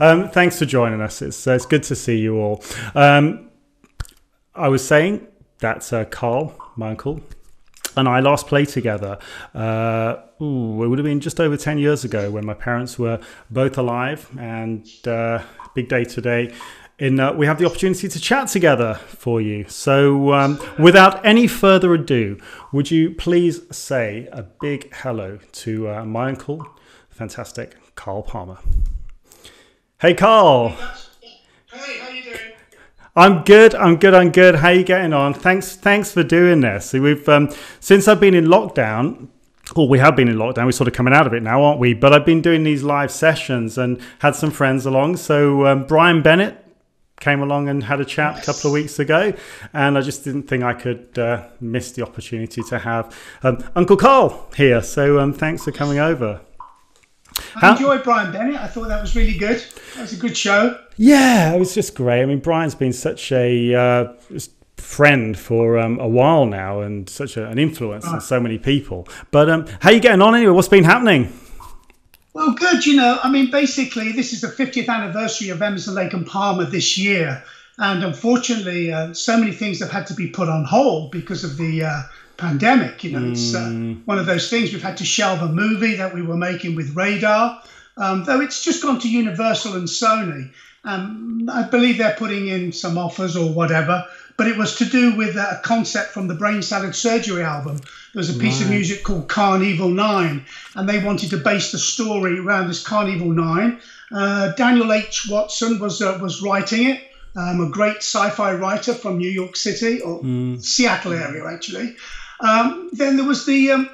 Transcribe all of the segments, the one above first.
Um, thanks for joining us. It's, uh, it's good to see you all. Um, I was saying that's uh, Carl, my uncle, and I last played together. Uh, ooh, it would have been just over 10 years ago when my parents were both alive, and uh, big day today. In, uh, we have the opportunity to chat together for you. So, um, without any further ado, would you please say a big hello to uh, my uncle, fantastic Carl Palmer? Hey, Carl. Hey, how you doing? I'm good. I'm good. I'm good. How you getting on? Thanks. Thanks for doing this. We've um, since I've been in lockdown. Well, we have been in lockdown. We're sort of coming out of it now, aren't we? But I've been doing these live sessions and had some friends along. So um, Brian Bennett came along and had a chat a couple of weeks ago, and I just didn't think I could uh, miss the opportunity to have um, Uncle Carl here. So um, thanks for coming over. I enjoyed Brian Bennett. I thought that was really good. That was a good show. Yeah, it was just great. I mean, Brian's been such a uh, friend for um, a while now and such a, an influence on so many people. But um, how are you getting on anyway? What's been happening? Well, good. You know, I mean, basically, this is the 50th anniversary of Emerson Lake and Palmer this year. And unfortunately, uh, so many things have had to be put on hold because of the uh, pandemic. You know, mm. it's uh, mm. one of those things. We've had to shelve a movie that we were making with Radar, um, though it's just gone to Universal and Sony. Um, I believe they're putting in some offers or whatever, but it was to do with a concept from the Brain Salad Surgery album. There was a piece right. of music called Karn Evil 9, and they wanted to base the story around this Karn Evil 9. Uh, Daniel H. Watson was, uh, was writing it. Um, a great sci-fi writer from New York City or mm. Seattle area, actually. Um, then there was the um,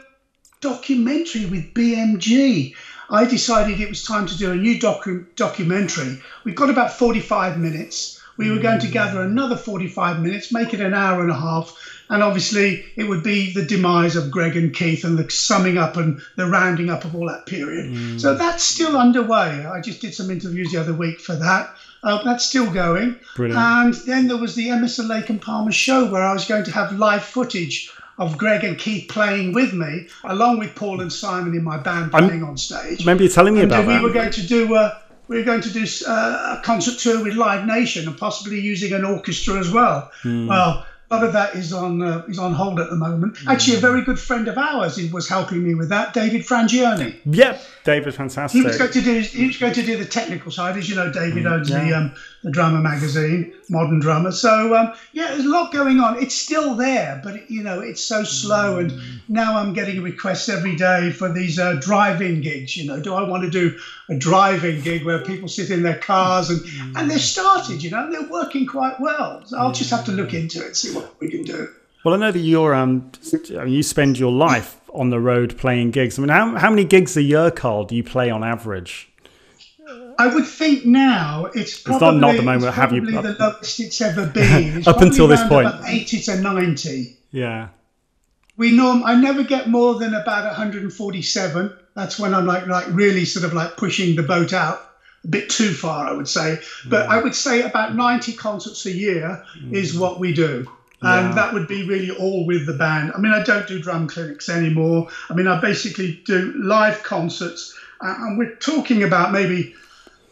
documentary with BMG. I decided it was time to do a new docu- documentary. We've got about 45 minutes. We were going to gather another 45 minutes, make it an hour and a half, and obviously it would be the demise of Greg and Keith and the summing up and the rounding up of all that period. Mm. So that's still underway. I just did some interviews the other week for that. Uh, that's still going. Brilliant. And then there was the Emerson Lake and Palmer show where I was going to have live footage of Greg and Keith playing with me, along with Paul and Simon in my band playing I'm, on stage. Remember you telling me and about we that? We were going to do a we were going to do uh, a concert tour with Live Nation and possibly using an orchestra as well. Hmm. Well, a lot of that is on uh, is on hold at the moment. Actually, a very good friend of ours was helping me with that, David Frangioni. Yep, David, fantastic. He was going to do he was going to do the technical side, as you know. David mm, owns yeah. the um, the drummer magazine, Modern Drummer. So um, yeah, there's a lot going on. It's still there, but it, you know it's so slow. And now I'm getting requests every day for these uh, drive-in gigs. You know, do I want to do a drive-in gig where people sit in their cars and mm. and they're started. You know, they're working quite well. So I'll just have to look into it, see what we can do. Well, I know that you're um, you spend your life on the road playing gigs. I mean, how, how many gigs a year, Carl, do you play on average? I would think now it's probably, it's not, not the moment. Have you the lowest it's ever been? It's up until this point, eighty to ninety. Yeah. We norm. I never get more than about 147. That's when I'm like like really sort of like pushing the boat out a bit too far, I would say. But mm. I would say about 90 concerts a year mm. is what we do. And yeah. that would be really all with the band. I mean, I don't do drum clinics anymore. I mean, I basically do live concerts. Uh, and we're talking about maybe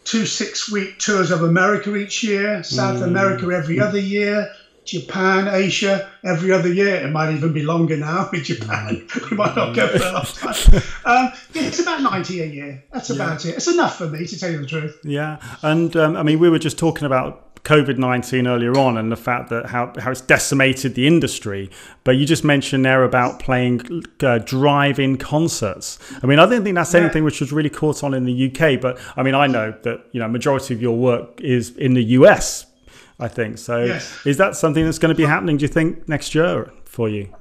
two six week tours of America each year, South mm. America every other year, Japan, Asia every other year. It might even be longer now with Japan. Mm. we might not go for that um, yeah, it's about 90 a year. That's yeah. about it. It's enough for me, to tell you the truth. Yeah. And um, I mean, we were just talking about COVID 19 earlier on and the fact that how, how it's decimated the industry. But you just mentioned there about playing uh, drive in concerts. I mean, I didn't think that's anything which was really caught on in the UK. But I mean, I know that, you know, majority of your work is in the US, I think. So yes. is that something that's going to be happening, do you think, next year for you?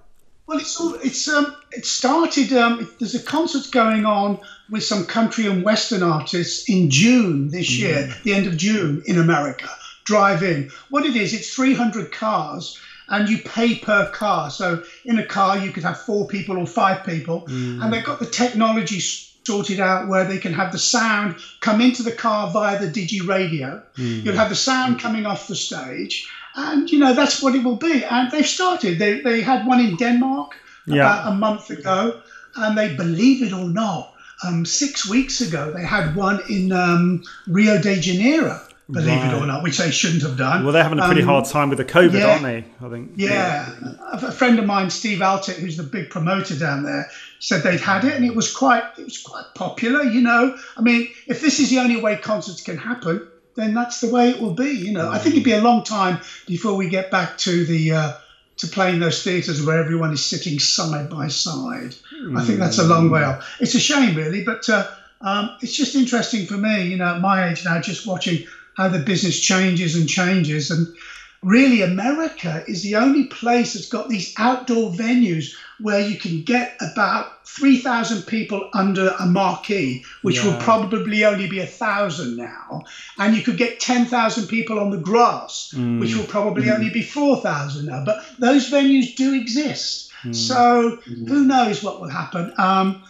Well, it's all, it's um, it started. Um, there's a concert going on with some country and western artists in June this mm. year, the end of June in America drive in. What it is, it's 300 cars and you pay per car. So in a car, you could have four people or five people, mm. and they've got the technology sorted out where they can have the sound come into the car via the digi radio. Mm. You'll have the sound coming off the stage, and you know that's what it will be. And they've started. They they had one in Denmark yeah. about a month ago, and they believe it or not. um, six weeks ago they had one in um, Rio de Janeiro. Believe right. it or not, which they shouldn't have done. Well, they're having a pretty um, hard time with the COVID, yeah, aren't they? I think. Yeah. yeah. a friend of mine, Steve Altit, who's the big promoter down there, said they'd had it, and it was quite, it was quite popular. You know, I mean, if this is the only way concerts can happen, then that's the way it will be. You know, I think it'd be a long time before we get back to the uh, to playing those theatres where everyone is sitting side by side. Mm. I think that's a long way off. It's a shame, really, but uh, um, it's just interesting for me. You know, at my age now, just watching how the business changes and changes. And really, America is the only place that's got these outdoor venues where you can get about 3,000 people under a marquee, which yeah. will probably only be a thousand now. And you could get 10,000 people on the grass, mm. which will probably mm. only be 4,000 now. But those venues do exist. Mm. So mm. who knows what will happen? Um,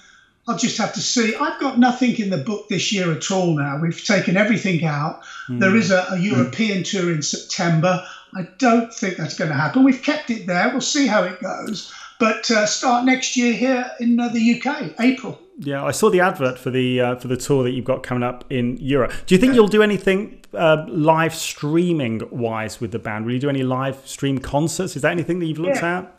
I'll just have to see. I've got nothing in the book this year at all now. We've taken everything out. Mm. There is a, a European mm. tour in September. I don't think that's going to happen. We've kept it there. We'll see how it goes. But uh, start next year here in uh, the UK, April. Yeah, I saw the advert for the uh, for the tour that you've got coming up in Europe. Do you think yeah. you'll do anything uh, live streaming wise with the band? Will you do any live stream concerts? Is that anything that you've looked yeah. at?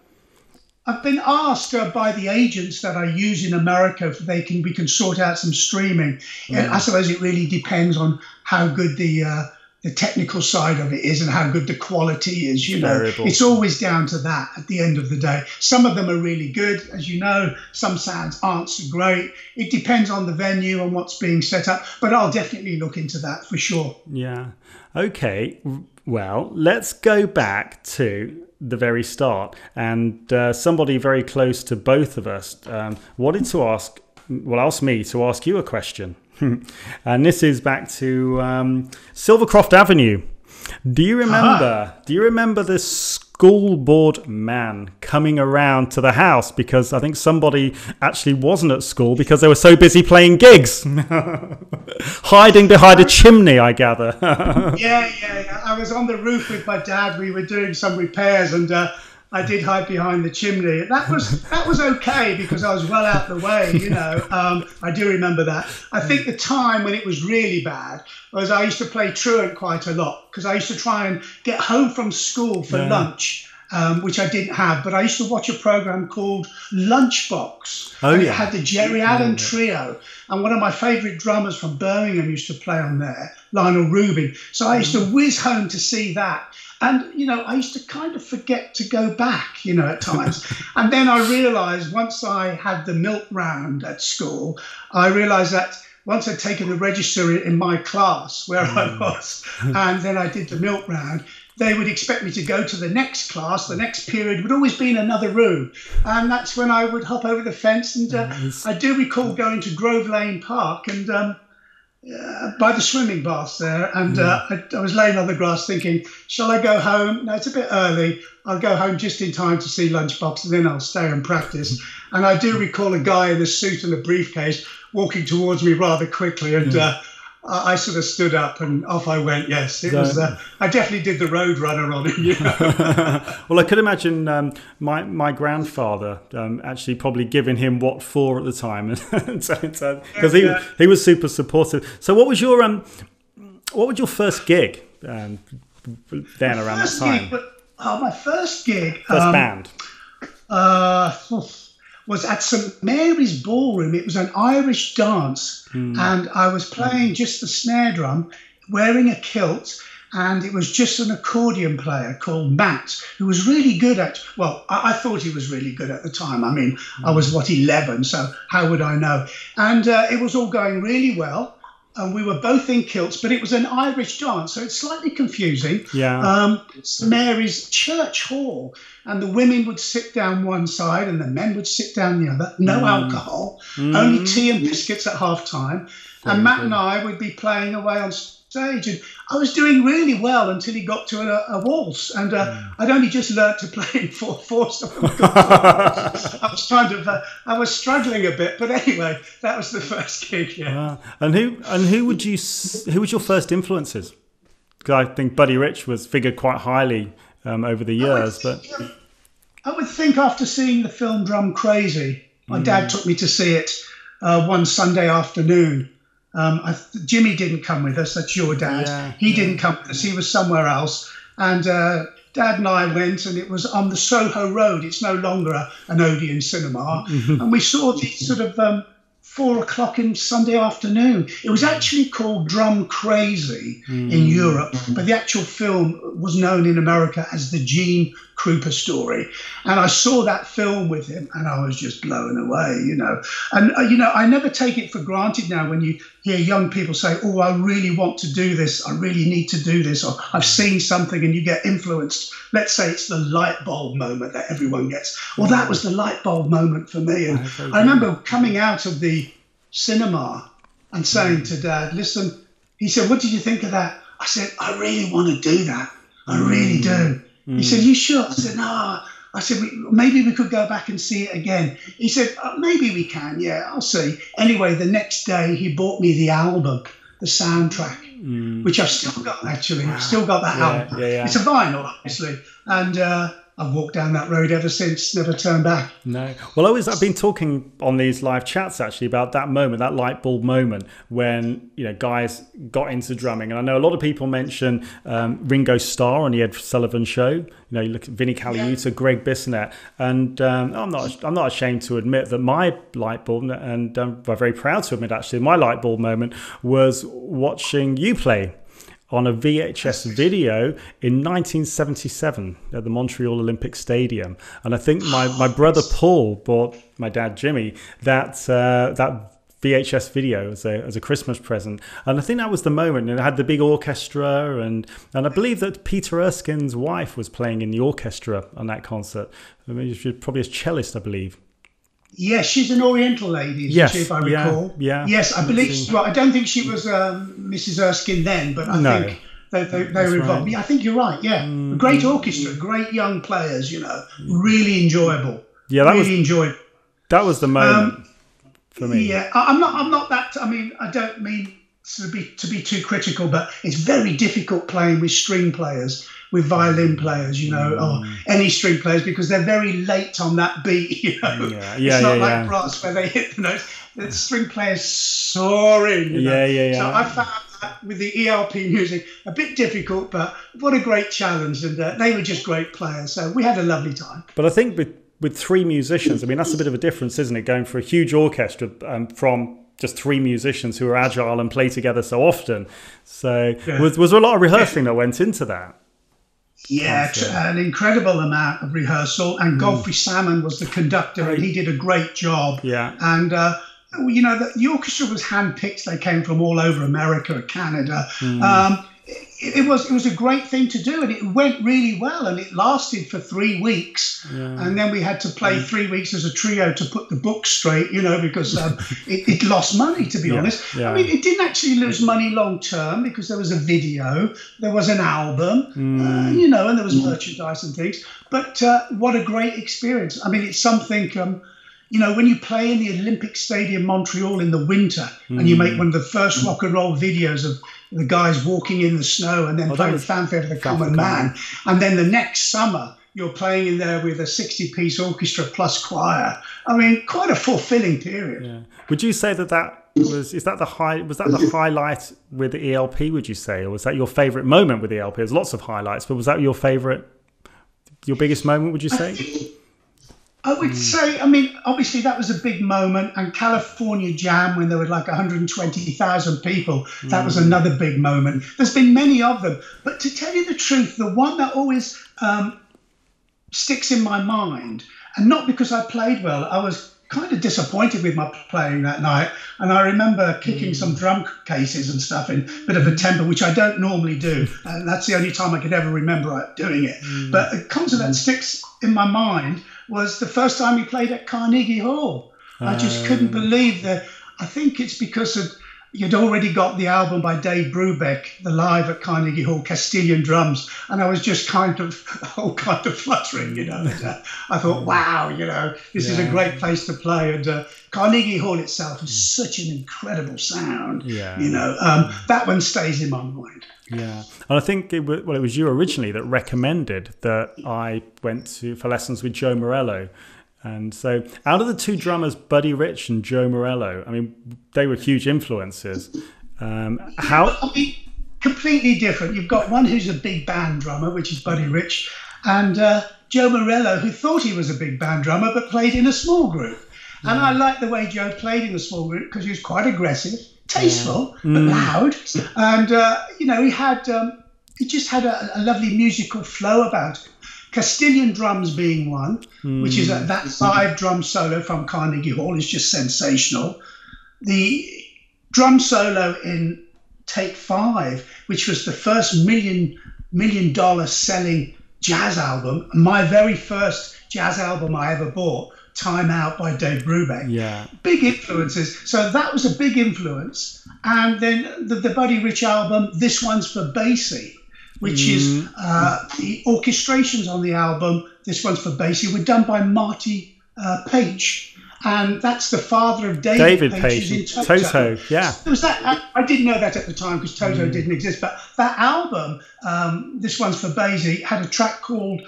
I've been asked uh, by the agents that I use in America if they can we can sort out some streaming. Mm. I suppose it really depends on how good the uh, the technical side of it is and how good the quality is. You know, it's always down to that at the end of the day. Some of them are really good, as you know. Some sounds aren't so great. It depends on the venue and what's being set up. But I'll definitely look into that for sure. Yeah. Okay. Well, let's go back to the very start. And uh, somebody very close to both of us um, wanted to ask, well, ask me to ask you a question. and this is back to um, Silvercroft Avenue. Do you remember? Uh-huh. Do you remember the school board man coming around to the house because I think somebody actually wasn't at school because they were so busy playing gigs, hiding behind a chimney? I gather. yeah, yeah, yeah. I was on the roof with my dad. We were doing some repairs and. Uh, I did hide behind the chimney. That was that was okay because I was well out of the way. You know, um, I do remember that. I think the time when it was really bad was I used to play truant quite a lot because I used to try and get home from school for yeah. lunch. Um, which I didn't have, but I used to watch a program called Lunchbox. Oh, yeah. It had the Gerry Allen. Trio, and one of my favourite drummers from Birmingham used to play on there, Lionel Rubin. So I used to mm. whiz home to see that. And, you know, I used to kind of forget to go back, you know, at times. and then I realized once I had the milk round at school, I realized that once I'd taken the register in my class where I mm. was, and then I did the milk round, they would expect me to go to the next class. The next period would always be in another room. And that's when I would hop over the fence. And uh, I do recall going to Grove Lane Park and um, uh, by the swimming baths there, and uh, I, I, was laying on the grass thinking, shall I go home? No, it's a bit early. I'll go home just in time to see Lunchbox, and then I'll stay and practice. And I do recall a guy in a suit and a briefcase walking towards me rather quickly, and. Uh, I sort of stood up and off I went. Yes, it was. Uh, I definitely did the road runner on it. You know? well, I could imagine um, my my grandfather um, actually probably giving him what for at the time, because he yeah. he was super supportive. So, what was your um, what was your first gig um, then around that time? Gig, but, oh, my first gig, first um, band. Uh, was at St Mary's Ballroom. It was an Irish dance, mm. and I was playing just the snare drum, wearing a kilt, and it was just an accordion player called Matt, who was really good at. Well, I, I thought he was really good at the time. I mean, mm. I was what eleven, so how would I know? And uh, it was all going really well and we were both in kilts, but it was an Irish dance, so it's slightly confusing. Yeah. Um, Mary's church hall, and the women would sit down one side and the men would sit down the other. No mm. alcohol, mm. only tea and biscuits at half time. and Matt good. and I would be playing away on stage. And I was doing really well until he got to a, a waltz. And uh, mm. I'd only just learnt to play in 4 4. So I was kind of, uh, I was struggling a bit. But anyway, that was the first gig, yeah. And who and who would you, who was your first influences? Because I think Buddy Rich was figured quite highly um, over the years. but I would think after seeing the film Drum Crazy, my mm. dad took me to see it uh, one Sunday afternoon. Um, I, Jimmy didn't come with us. That's your dad. Yeah, he yeah. didn't come with us. He was somewhere else. And uh, Dad and I went, and it was on the Soho Road. It's no longer a, an Odeon cinema. and we saw these sort of um, four o'clock in Sunday afternoon. It was actually called Drum Crazy in Europe, but the actual film was known in America as the Gene Krupa story. And I saw that film with him, and I was just blown away, you know. And uh, you know, I never take it for granted now when you hear young people say, "Oh, I really want to do this. I really need to do this," or "I've seen something," and you get influenced. Let's say it's the light bulb moment that everyone gets. Well, that was the light bulb moment for me, and I remember coming out of the cinema and saying to Dad, "Listen," he said, "What did you think of that?" I said, "I really want to do that. I really do." He said, "You sure?" I said, "No." I said, maybe we could go back and see it again. He said, "Uh, maybe we can. Yeah, I'll see. Anyway, the next day he bought me the album, the soundtrack, which I've still got actually. I've still got that Yeah, album. yeah, yeah. It's a vinyl, obviously. And uh, I've walked down that road ever since, never turned back. No. Well, I always I've been talking on these live chats actually about that moment, that light bulb moment when you know guys got into drumming, and I know a lot of people mention um, Ringo Starr on the Ed Sullivan Show. You know, you look at Vinnie Colaiuta, Gregg Bissonette, and um, I'm not I'm not ashamed to admit that my light bulb, and um, I'm very proud to admit actually, my light bulb moment was watching you play on a VHS video in 1977 at the Montreal Olympic Stadium. And I think my, my brother Paul bought my dad Jimmy that uh, that VHS video as a, as a Christmas present. And I think that was the moment. And it had the big orchestra. And, and I believe that Peter Erskine's wife was playing in the orchestra on that concert. I mean, she was probably a cellist, I believe. Yes, she's an Oriental lady, isn't Yes, she, if I yeah, recall? yeah. Yes, I believe. see. Well, I don't think she was um, Mrs. Erskine then, but I No. think they, they, they were involved. right. Mm. Yeah, I think you're right. Yeah, great orchestra, great young players. You know, really enjoyable. Yeah, that really was enjoyed. that was the moment for me. Yeah, I- I'm not. I'm not that. I mean, I don't mean to be to be too critical, but it's very difficult playing with string players, with violin players, you know, or any string players because they're very late on that beat. You know, Yeah, yeah, it's not yeah, like yeah. brass where they hit the notes. The string players soaring. You know? Yeah, yeah, So. I found that with the ELP music a bit difficult, but what a great challenge, and uh, they were just great players. So we had a lovely time. But I think with with three musicians, I mean that's a bit of a difference, isn't it? Going for a huge orchestra um, from just three musicians who are agile and play together so often. So Yeah. was was there a lot of rehearsing that went into that? Yeah, an incredible amount of rehearsal. And Godfrey Salmon was the conductor, and he did a great job. Yeah. And uh, you know, the, the orchestra was handpicked. They came from all over America, Canada. Um, it, was it was a great thing to do, and it went really well. And it lasted for three weeks, and then we had to play three weeks as a trio to put the book straight. You know, because um, it, it lost money. To be Yeah, honest, yeah. I mean, it didn't actually lose money long term because there was a video, there was an album, uh, you know, and there was merchandise and things. But uh, what a great experience! I mean, it's something. Um, you know, when you play in the Olympic Stadium Montreal in the winter and you make one of the first rock and roll videos of the guys walking in the snow and then oh, that playing was Fanfare for the Common Man, and then the next summer you're playing in there with a 60 piece orchestra plus choir. I mean, quite a fulfilling period. Yeah. Would you say that that was is that the high was that the highlight with the ELP? Would you say, or was that your favourite moment with the ELP? There's lots of highlights, but was that your favourite, your biggest moment? Would you say? I would hmm. say, I mean, obviously that was a big moment, and California Jam when there were like 120,000 people, that was hmm. another big moment. There's been many of them, but to tell you the truth, the one that always um, sticks in my mind, and not because I played well, I was kind of disappointed with my playing that night, and I remember kicking some hmm. drum cases and stuff in a bit of a temper, which I don't normally do, and that's the only time I could ever remember uh, doing it. But a concert that sticks in my mind was the first time we played at Carnegie Hall. I just couldn't believe that. I think it's because of, you'd already got the album by Dave Brubeck, the live at Carnegie Hall, Castilian drums, and I was just kind of, oh, kind of fluttering, you know. And, uh, I thought, wow, you know, this is a great place to play, and uh, Carnegie Hall itself is such an incredible sound. Yeah. You know, um, that one stays in my mind. Yeah, and I think it was, well, it was you originally that recommended that I went to for lessons with Joe Morello, And so, out of the two drummers, Buddy Rich and Joe Morello, I mean, they were huge influences. Um, how? I mean, completely different. You've got one who's a big band drummer, which is Buddy Rich, and uh, Joe Morello, who thought he was a big band drummer but played in a small group. Yeah. And I like the way Joe played in a small group because he was quite aggressive, tasteful, yeah. but mm. loud. And, uh, you know, he had. Um, he just had a, a lovely musical flow about it. Castilian drums being one, mm. which is a, hmm. that five drum solo from Carnegie Hall is just sensational. The drum solo in Take Five, which was the first million million dollar selling jazz album, my very first jazz album I ever bought, Time Out by Dave Brubeck. Yeah. Big influences. So that was a big influence. And then the, the Buddy Rich album, This One's for Basie which mm. is uh, the orchestrations on the album. This one's for Basie were done by Marty uh, Paich. And that's the father of David, David Paich, in Toto. Toto. Yeah, there was that. I, I, didn't know that at the time because Toto mm. didn't exist. But that album, um, this one's for Basie, had a track called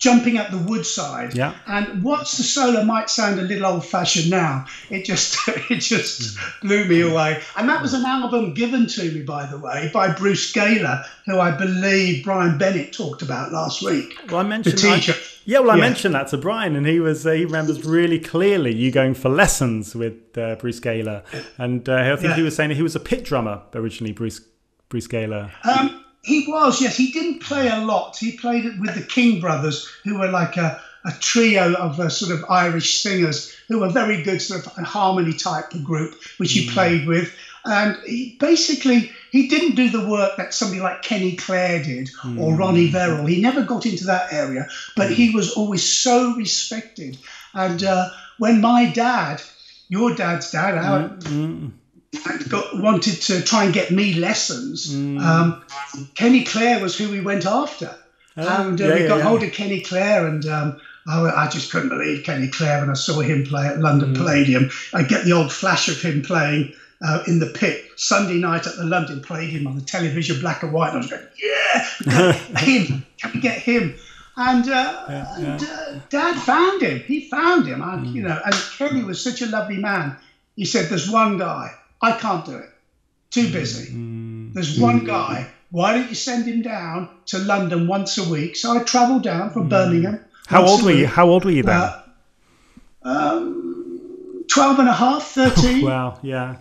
jumping at the woodside. Yeah. And whilst the solo might sound a little old fashioned now, it just it just blew me away. And that was an album given to me, by the way, by Bruce Gaylor, who I believe Brian Bennett talked about last week. Well, I mentioned the teacher. I, yeah, well, I yeah. mentioned that to Brian, and he was uh, he remembers really clearly you going for lessons with uh, Bruce Gaylor, and uh, I think yeah. he was saying he was a pit drummer originally. Bruce Bruce Gaylor. Um, he was, yes. He didn't play a lot. He played with the King brothers, who were like a, a trio of uh, sort of Irish singers who were very good, sort of a harmony type of group, which he mm. played with. And he basically he didn't do the work that somebody like Kenny Clare did mm. or Ronnie Verrell. He never got into that area, but he was always so respected. And uh, when my dad, your dad's dad, our, mm got, wanted to try and get me lessons. Mm. Um, Kenny Clare was who we went after. Oh, and uh, yeah, we got yeah, hold of Kenny Clare, and um, I, I, just couldn't believe Kenny Clare when I saw him play at London mm. Palladium. I get the old flash of him playing uh, in the pit Sunday night at the London Palladium on the television, black and white. And I was going, yeah, him, can we get him? And, uh, yeah, and uh, Dad found him. He found him, and mm. you know. And Kenny was such a lovely man. He said, "There's one guy I can't do it. Too busy. Mm. There's one guy. Why don't you send him down to London once a week? So I travel down from mm. Birmingham. How old were you? How old were you then? Uh, um, 12 and a half, 13. Oh, wow, yeah.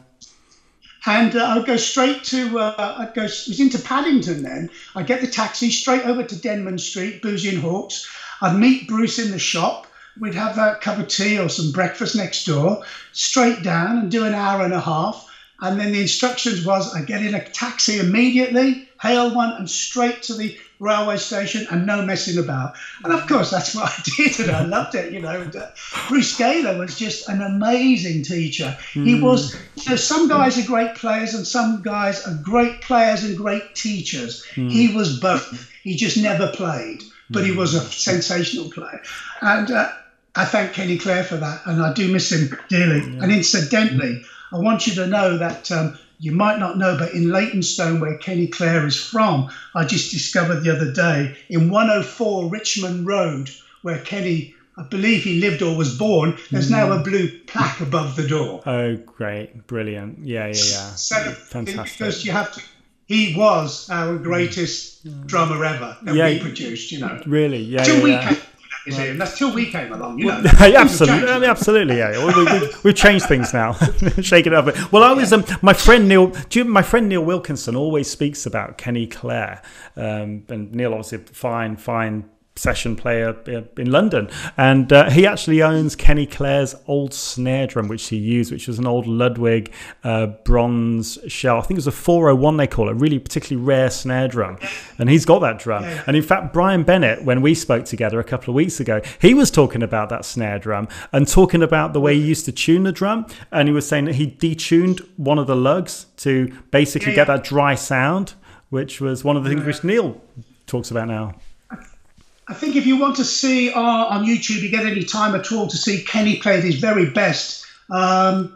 And uh, I'd go straight to, uh, I'd go, it was into Paddington then. I'd get the taxi straight over to Denman Street, Boosey and Hawkes. I'd meet Bruce in the shop. We'd have a cup of tea or some breakfast next door, straight down and do an hour and a half. And then the instructions was I get in a taxi immediately, hail one, and straight to the railway station and no messing about. And of course, that's what I did, and I loved it. You know, Bruce Gaylor was just an amazing teacher. Mm. He hmm. was. You know, some guys are great players, and some guys are great players and great teachers. Mm. He was both. He just never played, but he was a sensational player. And uh, I thank Kenny Clare for that, and I do miss him dearly. Yeah. And incidentally. I want you to know that um, you might not know, but in Leytonstone, where Kenny Clare is from, I just discovered the other day in 104 Richmond Road, where Kenny, I believe he lived or was born, there's mm. now a blue plaque above the door. Oh, great. Brilliant. Yeah, yeah, yeah. So, Fantastic. Because you have to, he was our greatest mm. drummer ever that yeah, we produced, you know. Really? Yeah. Till yeah, we yeah And that's till we came along, you know. absolutely, I mean, absolutely, yeah. We, we, changed things now, shake it up. Well, I was um, my friend Neil. You, my friend Neil Wilkinson always speaks about Kenny Clare, um, and Neil obviously fine, fine session player in London, and uh, he actually owns Kenny Clare's old snare drum, which he used, which was an old Ludwig uh, bronze shell. I think it was a 401 they call it, really particularly rare snare drum, and he's got that drum. And in fact, Brian Bennett, when we spoke together a couple of weeks ago, he was talking about that snare drum and talking about the way he used to tune the drum, and he was saying that he detuned one of the lugs to basically get that dry sound, which was one of the things which Neil talks about now. I think if you want to see uh, on YouTube, you get any time at all to see Kenny play his very best. Um,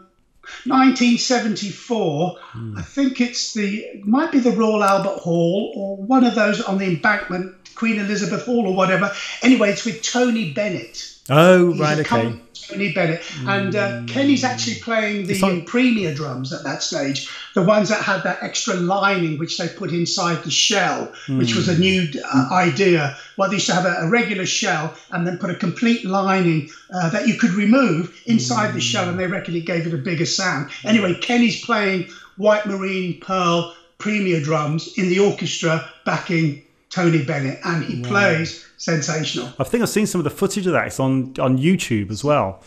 1974, mm. I think it's the might be the Royal Albert Hall or one of those on the embankment, Queen Elizabeth Hall or whatever. Anyway, it's with Tony Bennett. Oh, He's right, okay. Tony Bennett. And uh, Kenny's actually playing the um, premier drums at that stage, the ones that had that extra lining which they put inside the shell, which was a new uh, idea. Well, they used to have a, a regular shell and then put a complete lining uh, that you could remove inside the shell, and they reckon it gave it a bigger sound. Anyway, Kenny's playing White Marine Pearl premier drums in the orchestra backing Tony Bennett, and he plays sensational. I think I've seen some of the footage of that. It's on on YouTube as well.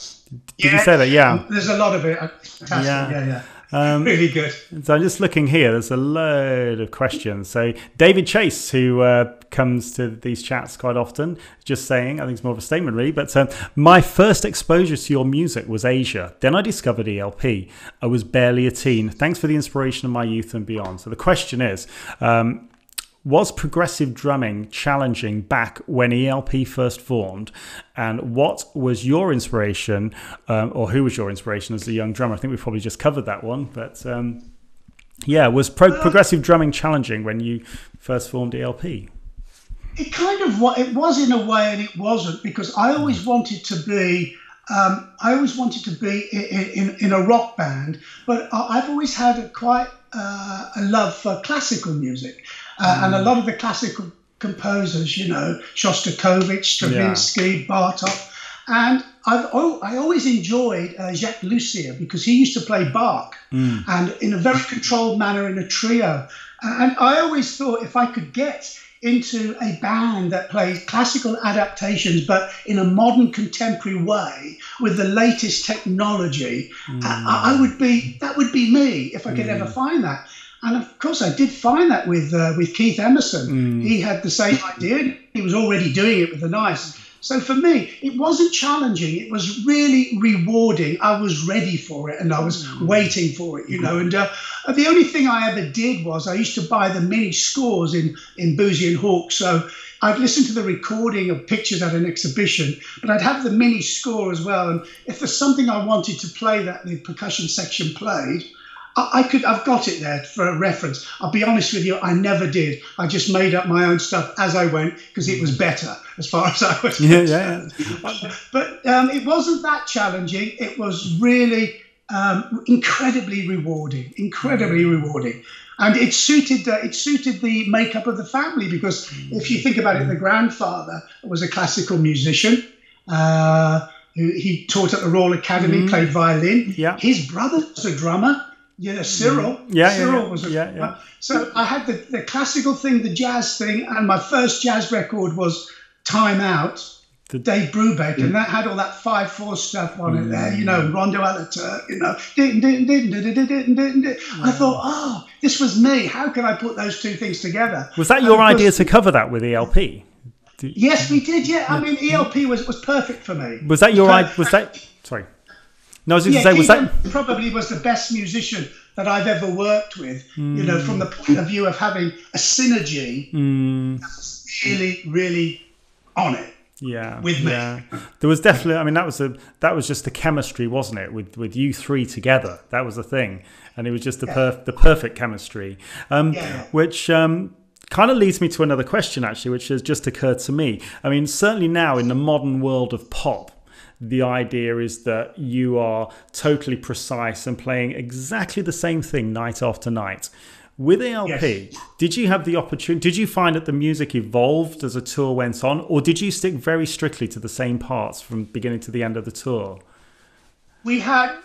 Did you say that? Yeah. There's a lot of it. Fantastic. Yeah. Yeah, yeah. really good. So I'm just looking here. There's a load of questions. So David Chase, who uh, comes to these chats quite often, just saying, I think it's more of a statement really. But um, my first exposure to your music was Asia. Then I discovered ELP. I was barely a teen. Thanks for the inspiration of my youth and beyond. So the question is. Um, was progressive drumming challenging back when ELP first formed? And what was your inspiration, um, or who was your inspiration as a young drummer? I think we've probably just covered that one, but um, yeah, was pro- progressive drumming challenging when you first formed ELP? It kind of what it was in a way, and it wasn't because I always wanted to be. Um, I always wanted to be in, in, in a rock band, but I've always had a quite uh, a love for classical music, uh, and a lot of the classical composers, you know, Shostakovich, Stravinsky, Bartok, and I've oh, I always enjoyed uh, Jacques Loussier because he used to play Bach and in a very controlled manner in a trio, and I always thought if I could get into a band that plays classical adaptations but in a modern contemporary way with the latest technology I, I would be that would be me if i could ever find that and of course i did find that with uh, with keith emerson. He had the same idea. He was already doing it with the nice so for me it wasn't challenging. It was really rewarding. I was ready for it and i was waiting for it you know. And uh, the only thing i ever did was i used to buy the mini scores in in Boosey and Hawkes so I'd listen to the recording of pictures at an exhibition, but I'd have the mini score as well. And if there's something I wanted to play that the percussion section played, I, I could I've got it there for a reference. I'll be honest with you, I never did. I just made up my own stuff as I went because it was better as far as I was. Yeah, yeah. But um, it wasn't that challenging. It was really um, incredibly rewarding, incredibly rewarding, and it suited uh, it suited the makeup of the family because if you think about it, the grandfather was a classical musician. Uh, who- he taught at the Royal Academy, played violin. Yeah. His brother was a drummer. Yeah, mm-hmm. Cyril. Yeah, Cyril yeah. was a Yeah, yeah. Uh, so I had the, the classical thing, the jazz thing, and my first jazz record was Time Out, The- Dave Brubeck, and mm. that had all that 5 4 stuff on it there, you know, mm. Rondo a la Turk, you know. I thought, oh, this was me. How can I put those two things together? Was that your idea to cover that with ELP? Yes, we did. Yeah, I mean, ELP was, was perfect for me. Was that your idea? Was that? No, I was going Yeah, to say, was that probably was the best musician that I've ever worked with. You know, from the point of view of having a synergy, that's really, really on it. yeah with me. Yeah, there was definitely. I mean, that was a that was just the chemistry, wasn't it? With with you three together, that was the thing, and it was just the perf- the perfect chemistry. Um, Yeah. which um, kind of leads me to another question, actually, which has just occurred to me. I mean, certainly now in the modern world of pop. The idea is that you are totally precise and playing exactly the same thing night after night. With ELP, Yes. did you have the opportunity? Did you find that the music evolved as a tour went on, or did you stick very strictly to the same parts from beginning to the end of the tour? We had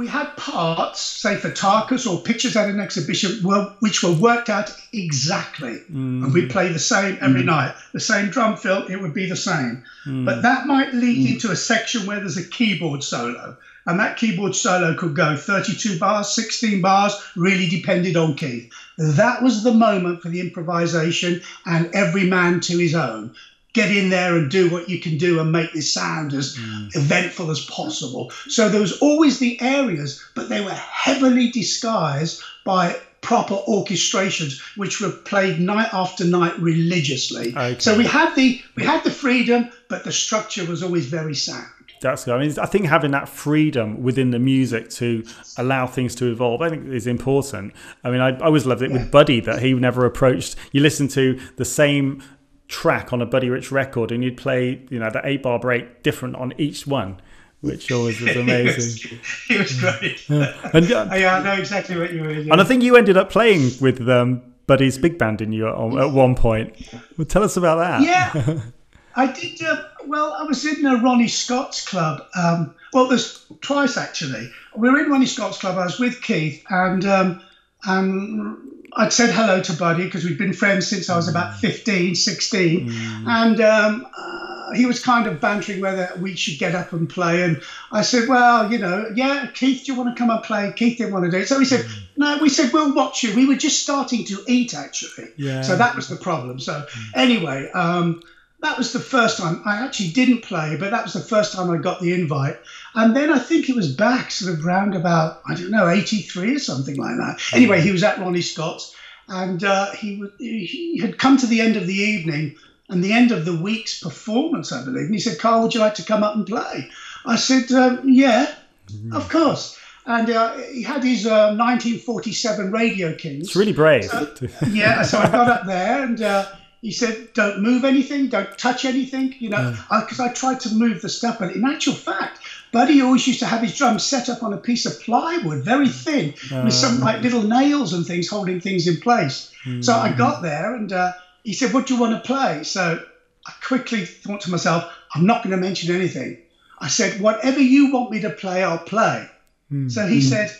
we had parts, say for Tarkus or pictures at an exhibition, were, which were worked out exactly, and we mm. play the same every mm. night. The same drum fill, it would be the same. Mm. But that might lead into a section where there's a keyboard solo, and that keyboard solo could go 32 bars, 16 bars, really depended on Keith. That was the moment for the improvisation, and every man to his own. Get in there and do what you can do and make this sound as hmm. eventful as possible. So there was always the areas, but they were heavily disguised by proper orchestrations, which were played night after night religiously. Okay. So we had the we had the freedom, but the structure was always very sound. That's good. I mean, I think having that freedom within the music to allow things to evolve, I think is important. I mean, I, I always loved it with Buddy that he never approached. You listen to the same track on a Buddy Rich record, and you'd play, you know, the eight bar break different on each one, which always was amazing. he, was, he was great. and, uh, yeah, I know exactly what you mean. Yeah. And I think you ended up playing with um, Buddy's big band in you at, at one point. Well, tell us about that. Yeah, I did. Uh, well, I was in a Ronnie Scott's club. Um, well, there's twice actually. We were in Ronnie Scott's club. I was with Keith, and um, and I'd said hello to Buddy because we'd been friends since I was about 15, 16. Mm. And um, uh, he was kind of bantering whether we should get up and play. And I said, well, you know, yeah, Keith, do you want to come and play? Keith didn't want to do it. So he said, mm. no, we said, we'll watch you. We were just starting to eat, actually. Yeah. So that was the problem. So mm. anyway, um, that was the first time I actually didn't play, but that was the first time I got the invite. And then I think it was back sort of round about, I don't know, 83 or something like that. Anyway, he was at Ronnie Scott's and uh, he, he had come to the end of the evening and the end of the week's performance, I believe. And he said, Carl, would you like to come up and play? I said, um, yeah, mm. of course. And uh, he had his uh, 1947 Radio Kings. It's really brave. So, yeah, so I got up there and uh, he said, "Don't move anything, don't touch anything," you know, because yeah. I, I, tried to move the stuff, but in actual fact, Buddy always used to have his drums set up on a piece of plywood, very thin, uh, with some like little nails and things holding things in place. Mm-hmm. So I got there, and uh, he said, "What do you want to play?" So I quickly thought to myself, "I'm not going to mention anything." I said, "Whatever you want me to play, I'll play." Mm-hmm. So he said,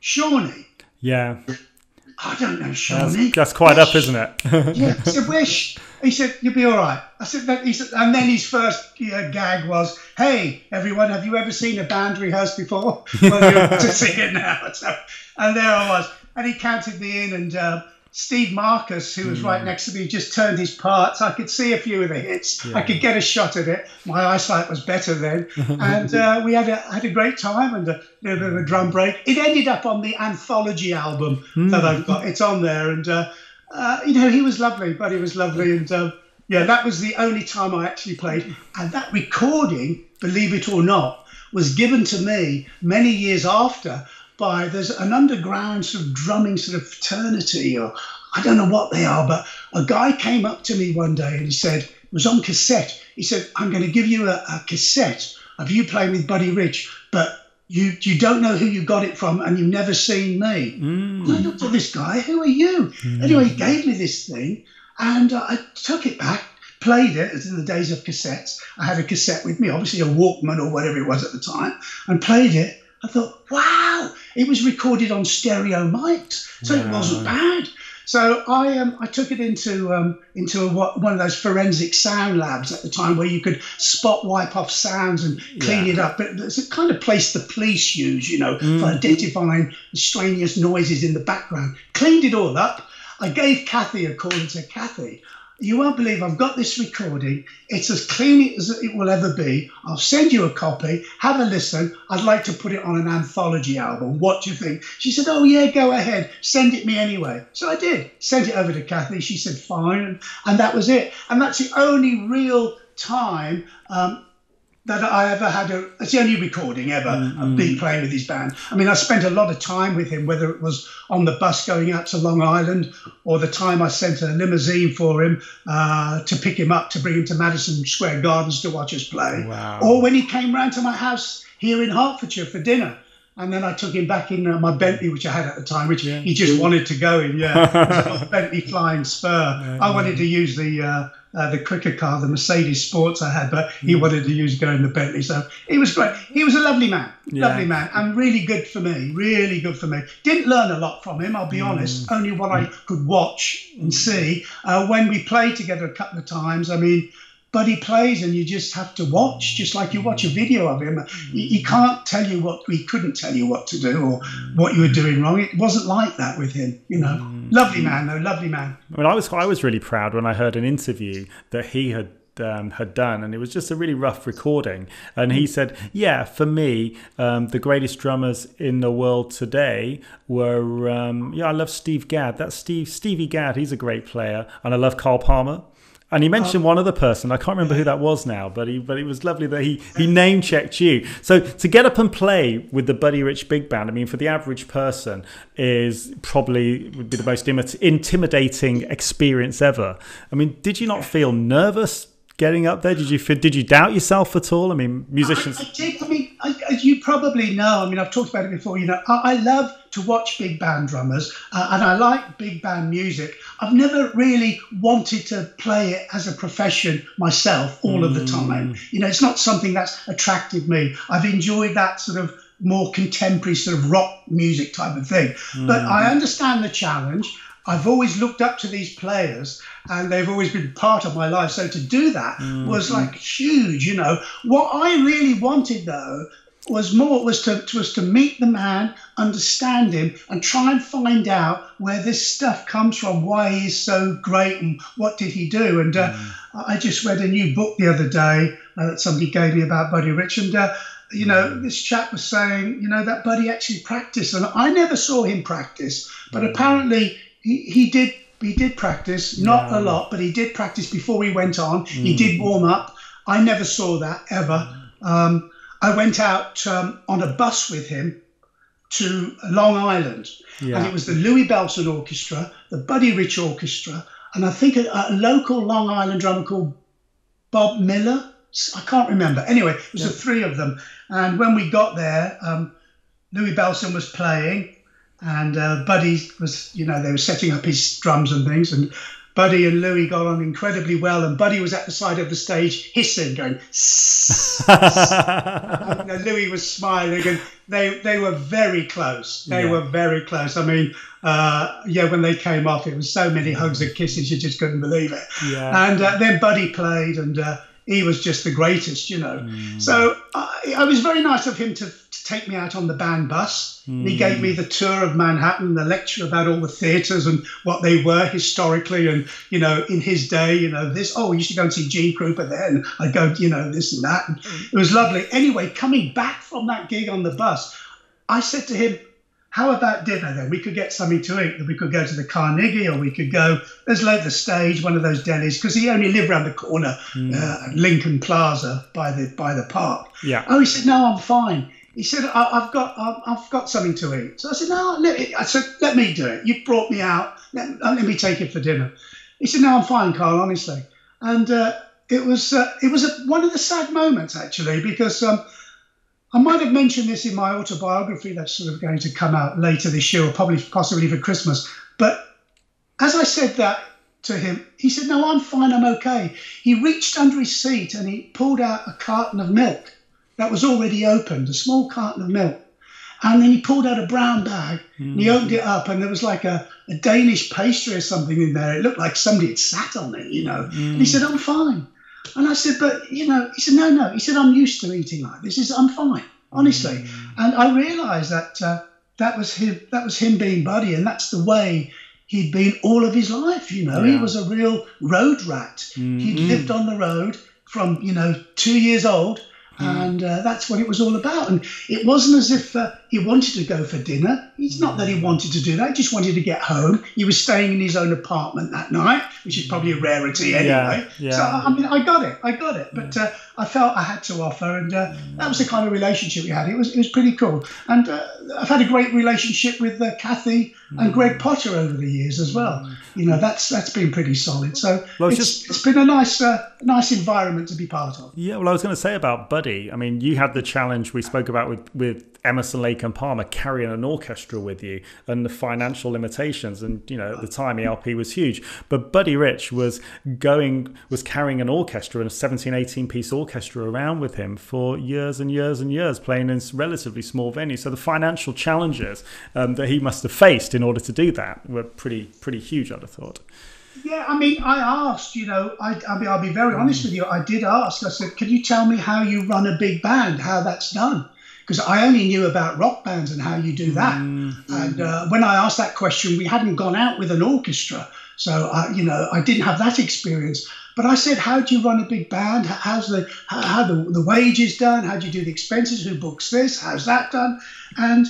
"Shawnee." Yeah. I don't know, Shawnee. That's, that's quite up, isn't it? yeah. I said, Wish. He said, You'll be all right. I said, that, he said, and then his first uh, gag was, Hey, everyone, have you ever seen a band rehearse before? well, you're to see it now. So, and there I was. And he counted me in, and uh, Steve Marcus, who was mm. right hmm. next to me, just turned his parts. I could see a few of the hits. Yeah. I could get a shot at it. My eyesight was better then, and uh, we had a had a great time and a little bit of a drum break. It ended up on the anthology album mm. that I've got. It's on there, and uh, uh, you know he was lovely, but he was lovely, and uh, yeah, that was the only time I actually played. And that recording, believe it or not, was given to me many years after by there's an underground sort of drumming sort of fraternity or I don't know what they are, but a guy came up to me one day and he said, it was on cassette. He said, I'm going to give you a, a cassette of you playing with Buddy Rich, but you you don't know who you got it from and you've never seen me. Mm. I looked at this guy, who are you? Mm. Anyway, he gave me this thing and uh, I took it back, played it as in the days of cassettes. I had a cassette with me, obviously a Walkman or whatever it was at the time, and played it. I thought, wow, it was recorded on stereo mics, so it wasn't bad. So I um, I took it into um, into a, one of those forensic sound labs at the time where you could spot wipe off sounds and clean yeah. it up. But it's a kind of place the police use, you know, mm. for identifying extraneous noises in the background. Cleaned it all up. I gave Kathy a call and said, Kathy, you won't believe I've got this recording. It's as clean as it will ever be. I'll send you a copy. Have a listen. I'd like to put it on an anthology album. What do you think? She said, Oh, yeah, go ahead. Send it me anyway. So I did. Sent it over to Kathy. She said, Fine. And that was it. And that's the only real time um, that I ever had a. It's the only recording ever mm-hmm. of me playing with his band. I mean, I spent a lot of time with him, whether it was on the bus going out to Long Island or the time I sent a limousine for him uh, to pick him up to bring him to Madison Square Gardens to watch us play, wow. or when he came round to my house here in Hertfordshire for dinner. And then I took him back in uh, my Bentley, which I had at the time, which yeah. he just wanted to go in. Yeah, Bentley Flying Spur. Yeah, I wanted to use the uh, uh, the quicker car, the Mercedes Sports I had, but he mm. wanted to use go in the Bentley. So he was great. He was a lovely man, yeah. lovely man, and really good for me. Really good for me. Didn't learn a lot from him, I'll be mm. honest. Only what I could watch and see. Uh, when we played together a couple of times, I mean but he plays and you just have to watch just like you watch a video of him he, can't tell you what he couldn't tell you what to do or what you were doing wrong it wasn't like that with him you know mm. lovely man though lovely man I mean I was I was really proud when I heard an interview that he had um, had done, and it was just a really rough recording. And he said, "Yeah, for me, um, the greatest drummers in the world today were, um, yeah, I love Steve Gadd. That's Steve Stevie Gadd. He's a great player, and I love Carl Palmer." And you mentioned um, one other person. I can't remember who that was now, but he but it was lovely that he he name checked you. So to get up and play with the Buddy Rich Big Band, I mean, for the average person, is probably would be the most intimidating experience ever. I mean, did you not feel nervous getting up there? Did you did you doubt yourself at all? I mean, musicians. I, I did. I mean, I, you probably know, I mean, I've talked about it before. You know, I, I love to watch big band drummers, uh, and I like big band music. I've never really wanted to play it as a profession myself all mm. of the time. You know, it's not something that's attracted me. I've enjoyed that sort of more contemporary sort of rock music type of thing. Mm. But I understand the challenge. I've always looked up to these players and they've always been part of my life. So to do that mm-hmm. was like huge, you know. What I really wanted though was more was to was to meet the man, understand him, and try and find out where this stuff comes from, why he's so great, and what did he do. And uh, mm. I just read a new book the other day uh, that somebody gave me about Buddy Rich, and uh, you know, mm. this chap was saying, you know, that Buddy actually practiced, and I never saw him practice, but mm. apparently he, he did he did practice, not yeah. a lot, but he did practice before he went on. Mm. He did warm up. I never saw that ever. Um, I went out um, on a bus with him to Long Island, yeah. and it was the Louis Bellson Orchestra, the Buddy Rich Orchestra, and I think a, a local Long Island drummer called Bob Miller. I can't remember. Anyway, it was yeah. the three of them. And when we got there, um, Louie Bellson was playing, and uh, Buddy was, you know, they were setting up his drums and things, and Buddy and Louis got on incredibly well, and Buddy was at the side of the stage hissing, going. and Louie was smiling, and they they were very close. They yeah. were very close. I mean, uh, yeah, when they came off, it was so many hugs and kisses, you just couldn't believe it. Yeah. And uh, then Buddy played, and uh, he was just the greatest, you know. Mm. So it was very nice of him to, to, take me out on the band bus. Mm. He gave me the tour of Manhattan, the lecture about all the theatres and what they were historically, and you know, in his day, you know, this. Oh, we used to go and see Gene Krupa then. I'd go, you know, this and that. And it was lovely. Anyway, coming back from that gig on the bus, I said to him, how about dinner then? We could get something to eat. We could go to the Carnegie or we could go, there's like the stage, one of those delis, because he only lived around the corner, mm. uh, Lincoln Plaza by the by the park. Yeah. Oh, he said, no, I'm fine. He said, I, have got I've got something to eat. So I said, no, let me, I said, let me do it. You brought me out. Let, let me take it for dinner. He said, no, I'm fine, Carl, honestly. And uh, it was uh, it was a, one of the sad moments actually because. Um, I might have mentioned this in my autobiography that's sort of going to come out later this year, or probably possibly for Christmas. But as I said that to him, he said, No, I'm fine, I'm okay. He reached under his seat and he pulled out a carton of milk that was already opened, a small carton of milk. And then he pulled out a brown bag mm. and he opened it up, and there was like a, a, Danish pastry or something in there. It looked like somebody had sat on it, you know. Mm. And he said, I'm fine. And I said, but you know, he said, no, no. He said, I'm used to eating like this. He said, I'm fine, honestly. Mm. And I realised that uh, that was him. That was him being Buddy, and that's the way he'd been all of his life. You know, yeah. he was a real road rat. Mm. He'd lived on the road from you know two years old Mm. And uh, that's what it was all about. And it wasn't as if uh, he wanted to go for dinner. It's not that he mm. wanted to do that. He just wanted to get home. He was staying in his own apartment that night, which is probably a rarity anyway. Yeah, yeah. So, I mean, I got it. I got it. But uh, I felt I had to offer. And uh, that was the kind of relationship we had. It was, it was pretty cool. And uh, I've had a great relationship with uh, Kathy and Greg Potter over the years as well. You know, that's that's been pretty solid. So well, it's, just, it's been a nice uh, nice environment to be part of. Yeah, well, I was going to say about Buddy. I mean, you had the challenge we spoke about with with Emerson Lake and Palmer carrying an orchestra with you and the financial limitations. And, you know, at the time ELP was huge. But Buddy Rich was going, was carrying an orchestra and a 17, 18 piece orchestra around with him for years and years and years, playing in relatively small venues. So the financial challenges um, that he must have faced in order to do that were pretty, pretty huge, I'd have thought. Yeah, I mean, I asked, you know, I, I mean, I'll be very honest with you. I did ask. I said, "Can you tell me how you run a big band? How that's done?" because I only knew about rock bands and how you do that. Mm-hmm. And uh, when I asked that question, we hadn't gone out with an orchestra, so I, you know I didn't have that experience. But I said, how do you run a big band? How's the how, the, the wages done? How do you do the expenses? Who books this? How's that done? And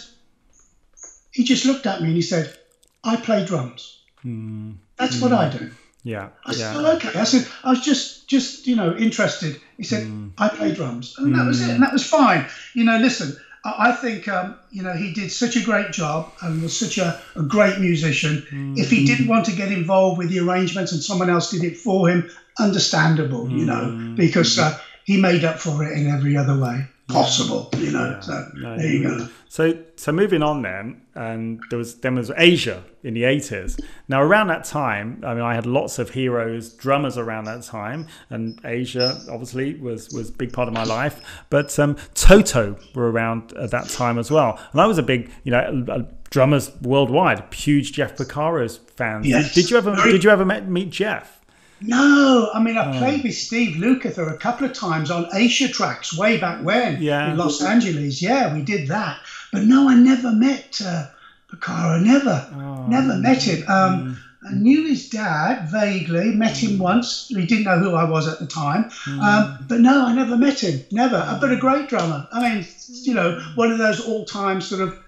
he just looked at me and he said, I play drums. Mm. That's mm. what I do. Yeah. I yeah. said, oh, okay. I said, I was just, just you know, interested. He said, Mm. I play drums, and that was it, and that was fine. You know, listen, I, think, um, you know, he did such a great job and was such a, a great musician. If he didn't want to get involved with the arrangements and someone else did it for him, understandable, you know, because uh, he made up for it in every other way possible, you know. So No, there you go. So, so moving on then, and there was then was Asia in the eighties. Now, around that time, I mean, I had lots of heroes, drummers around that time, and Asia obviously was was a big part of my life. But um, Toto were around at that time as well, and I was a big, you know, uh, drummers worldwide, huge Jeff Porcaro's fans. Yes. Did you ever did you ever met, meet Jeff? No, I mean, I played hmm. with Steve Lukather a couple of times on Asia tracks way back when Yeah. in Los Angeles. Yeah, we did that. But no, I never met uh, Porcaro. Never, oh, never met him. Mm, um, mm. I knew his dad vaguely, met him mm. once. He didn't know who I was at the time. Um, but no, I never met him. Never. But a great drummer. I mean, you know, one of those all time sort of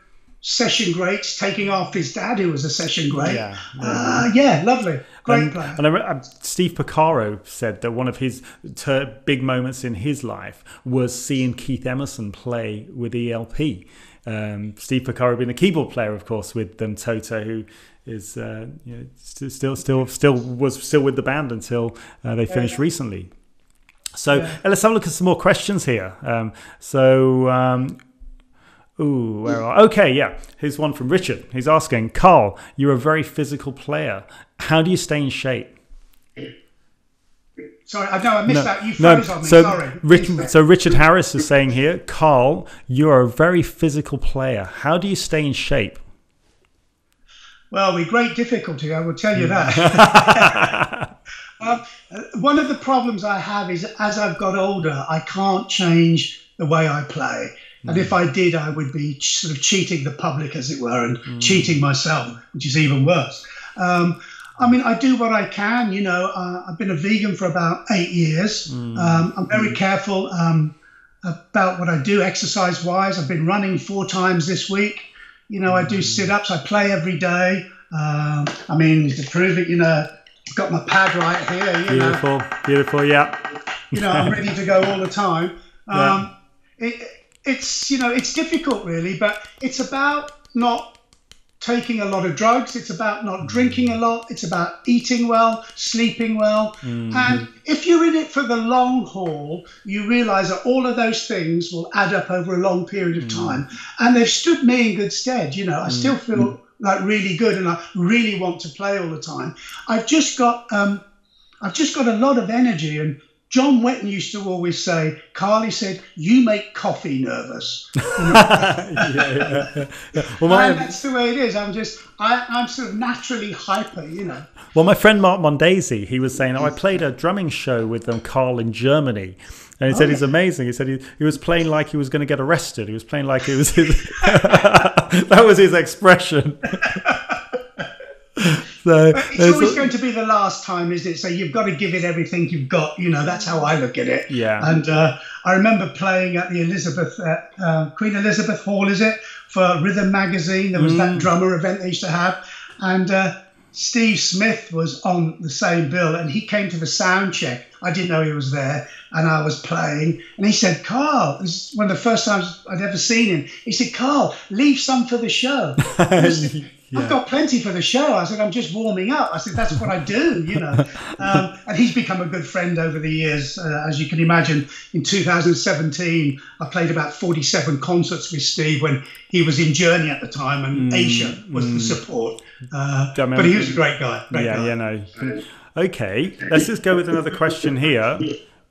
session greats taking off his dad, who was a session great. Yeah, Uh, yeah lovely. Great and, player. and I, uh, Steve Porcaro said that one of his ter- big moments in his life was seeing Keith Emerson play with ELP. Um, Steve Porcaro being a keyboard player, of course, with um, Toto, who is uh, you know, st- still still still was still with the band until uh, they finished recently. So uh, let's have a look at some more questions here. Um, so. Ooh, where are okay? Yeah, here's one from Richard. He's asking, Carl, you're a very physical player. How do you stay in shape? Sorry, I know I missed that. You No, froze on me. so, Sorry. Rich, so Richard Harris is saying here, Carl, you're a very physical player. How do you stay in shape? Well, with great difficulty, I will tell you that. um, uh, one of the problems I have is as I've got older, I can't change the way I play. And if I did, I would be sort of cheating the public, as it were, and cheating myself, which is even worse. Um, I mean, I do what I can. You know, uh, I've been a vegan for about eight years. Um, I'm very careful um, about what I do exercise wise. I've been running four times this week. You know, I do sit ups, I play every day. Um, I mean, to prove it, you know, I've got my pad right here. You know, Beautiful, beautiful, yeah. you know, I'm ready to go all the time. Yeah. Um, it, it's you know, it's difficult really, but it's about not taking a lot of drugs. It's about not mm. drinking a lot. It's about eating well, sleeping well, mm-hmm. and if you're in it for the long haul, you realise that all of those things will add up over a long period of mm. time, and they've stood me in good stead. You know, I mm. still feel like really good, and I really want to play all the time. I've just got um, I've just got a lot of energy. And John Wetton used to always say, Carly said, you make coffee nervous. yeah, yeah, yeah. Well, my, that's the way it is. I'm just, I, I'm sort of naturally hyper, you know. well, my friend Mark Mondesir, he was saying, oh, I played a drumming show with them, Carl in Germany. And he said oh, he's amazing. He said he, he was playing like he was going to get arrested. He was playing like it was his. that was his expression. So It's there's- always going to be the last time, isn't it? So you've got to give it everything you've got. You know, that's how I look at it. Yeah. And uh, I remember playing at the Elizabeth, uh, uh, Queen Elizabeth Hall, is it, for Rhythm Magazine. There was Mm. that drummer event they used to have. And uh, Steve Smith was on the same bill and he came to the sound check. I didn't know he was there and I was playing. And he said, Carl, this is one of the first times I'd ever seen him. He said, Carl, leave some for the show. Said, I've got plenty for the show. I said, I'm just warming up. I said, that's what I do, you know. Um, and he's become a good friend over the years. Uh, as you can imagine, in 2017, I played about 47 concerts with Steve when he was in Journey at the time and Asia was the support. Uh, but he was a great guy. Great yeah, guy. yeah, no. Okay, let's just go with another question here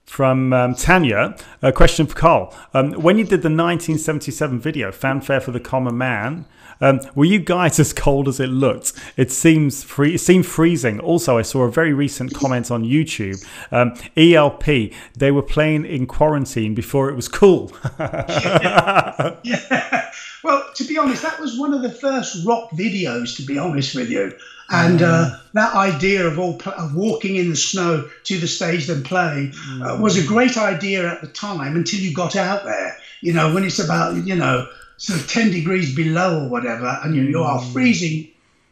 from um, Tanya. A question for Carl. Um, when you did the 1977 video, Fanfare for the Common Man, um, were you guys as cold as it looked? It seems free, it seemed freezing. Also, I saw a very recent comment on YouTube. Um, ELP, they were playing in quarantine before it was cool. Yeah. Well, to be honest, that was one of the first rock videos. To be honest with you, and uh, that idea of all pl- of walking in the snow to the stage then playing uh, was a great idea at the time until you got out there. You know, when it's about you know sort of ten degrees below or whatever, and you, you are freezing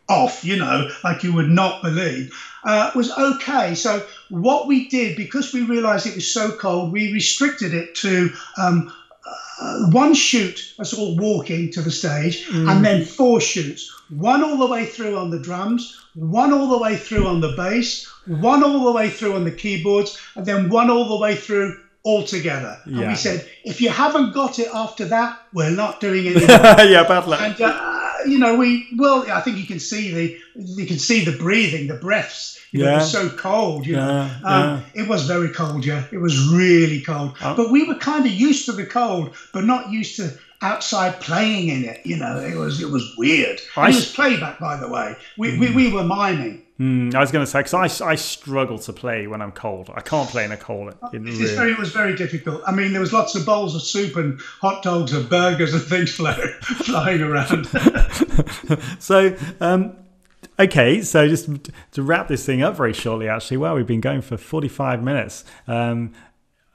off. You know, like you would not believe. uh, was okay. So what we did, because we realised it was so cold, we restricted it to um, uh, one shoot, us all walking to the stage, and then four shoots. One all the way through on the drums, one all the way through on the bass, one all the way through on the keyboards, and then one all the way through all together. And Yeah. we said, if you haven't got it after that, we're not doing it. yeah, bad luck. and uh, you know, we well, I think you can see the you can see the breathing, the breaths. You know, it Yeah. was so cold. You know, Yeah, um, it was very cold. Yeah, it was really cold. Oh. But we were kind of used to the cold, but not used to outside playing in it. You know, it was it was weird. I it was playback, by the way. We we, we were miming. Mm, I was going to say because I, I struggle to play when I'm cold. I can't play in a cold. In It's really. very, it was very difficult. I mean, there was lots of bowls of soup and hot dogs and burgers and things flying, flying around. so um, okay so just to wrap this thing up very shortly actually well we've been going for 45 minutes um,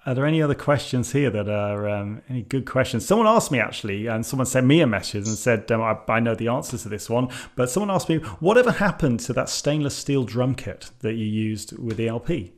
are there any other questions here that are um, any good questions? Someone asked me actually, and someone sent me a message and said, um, I, I know the answer to this one, but someone asked me, whatever happened to that stainless steel drum kit that you used with the LP?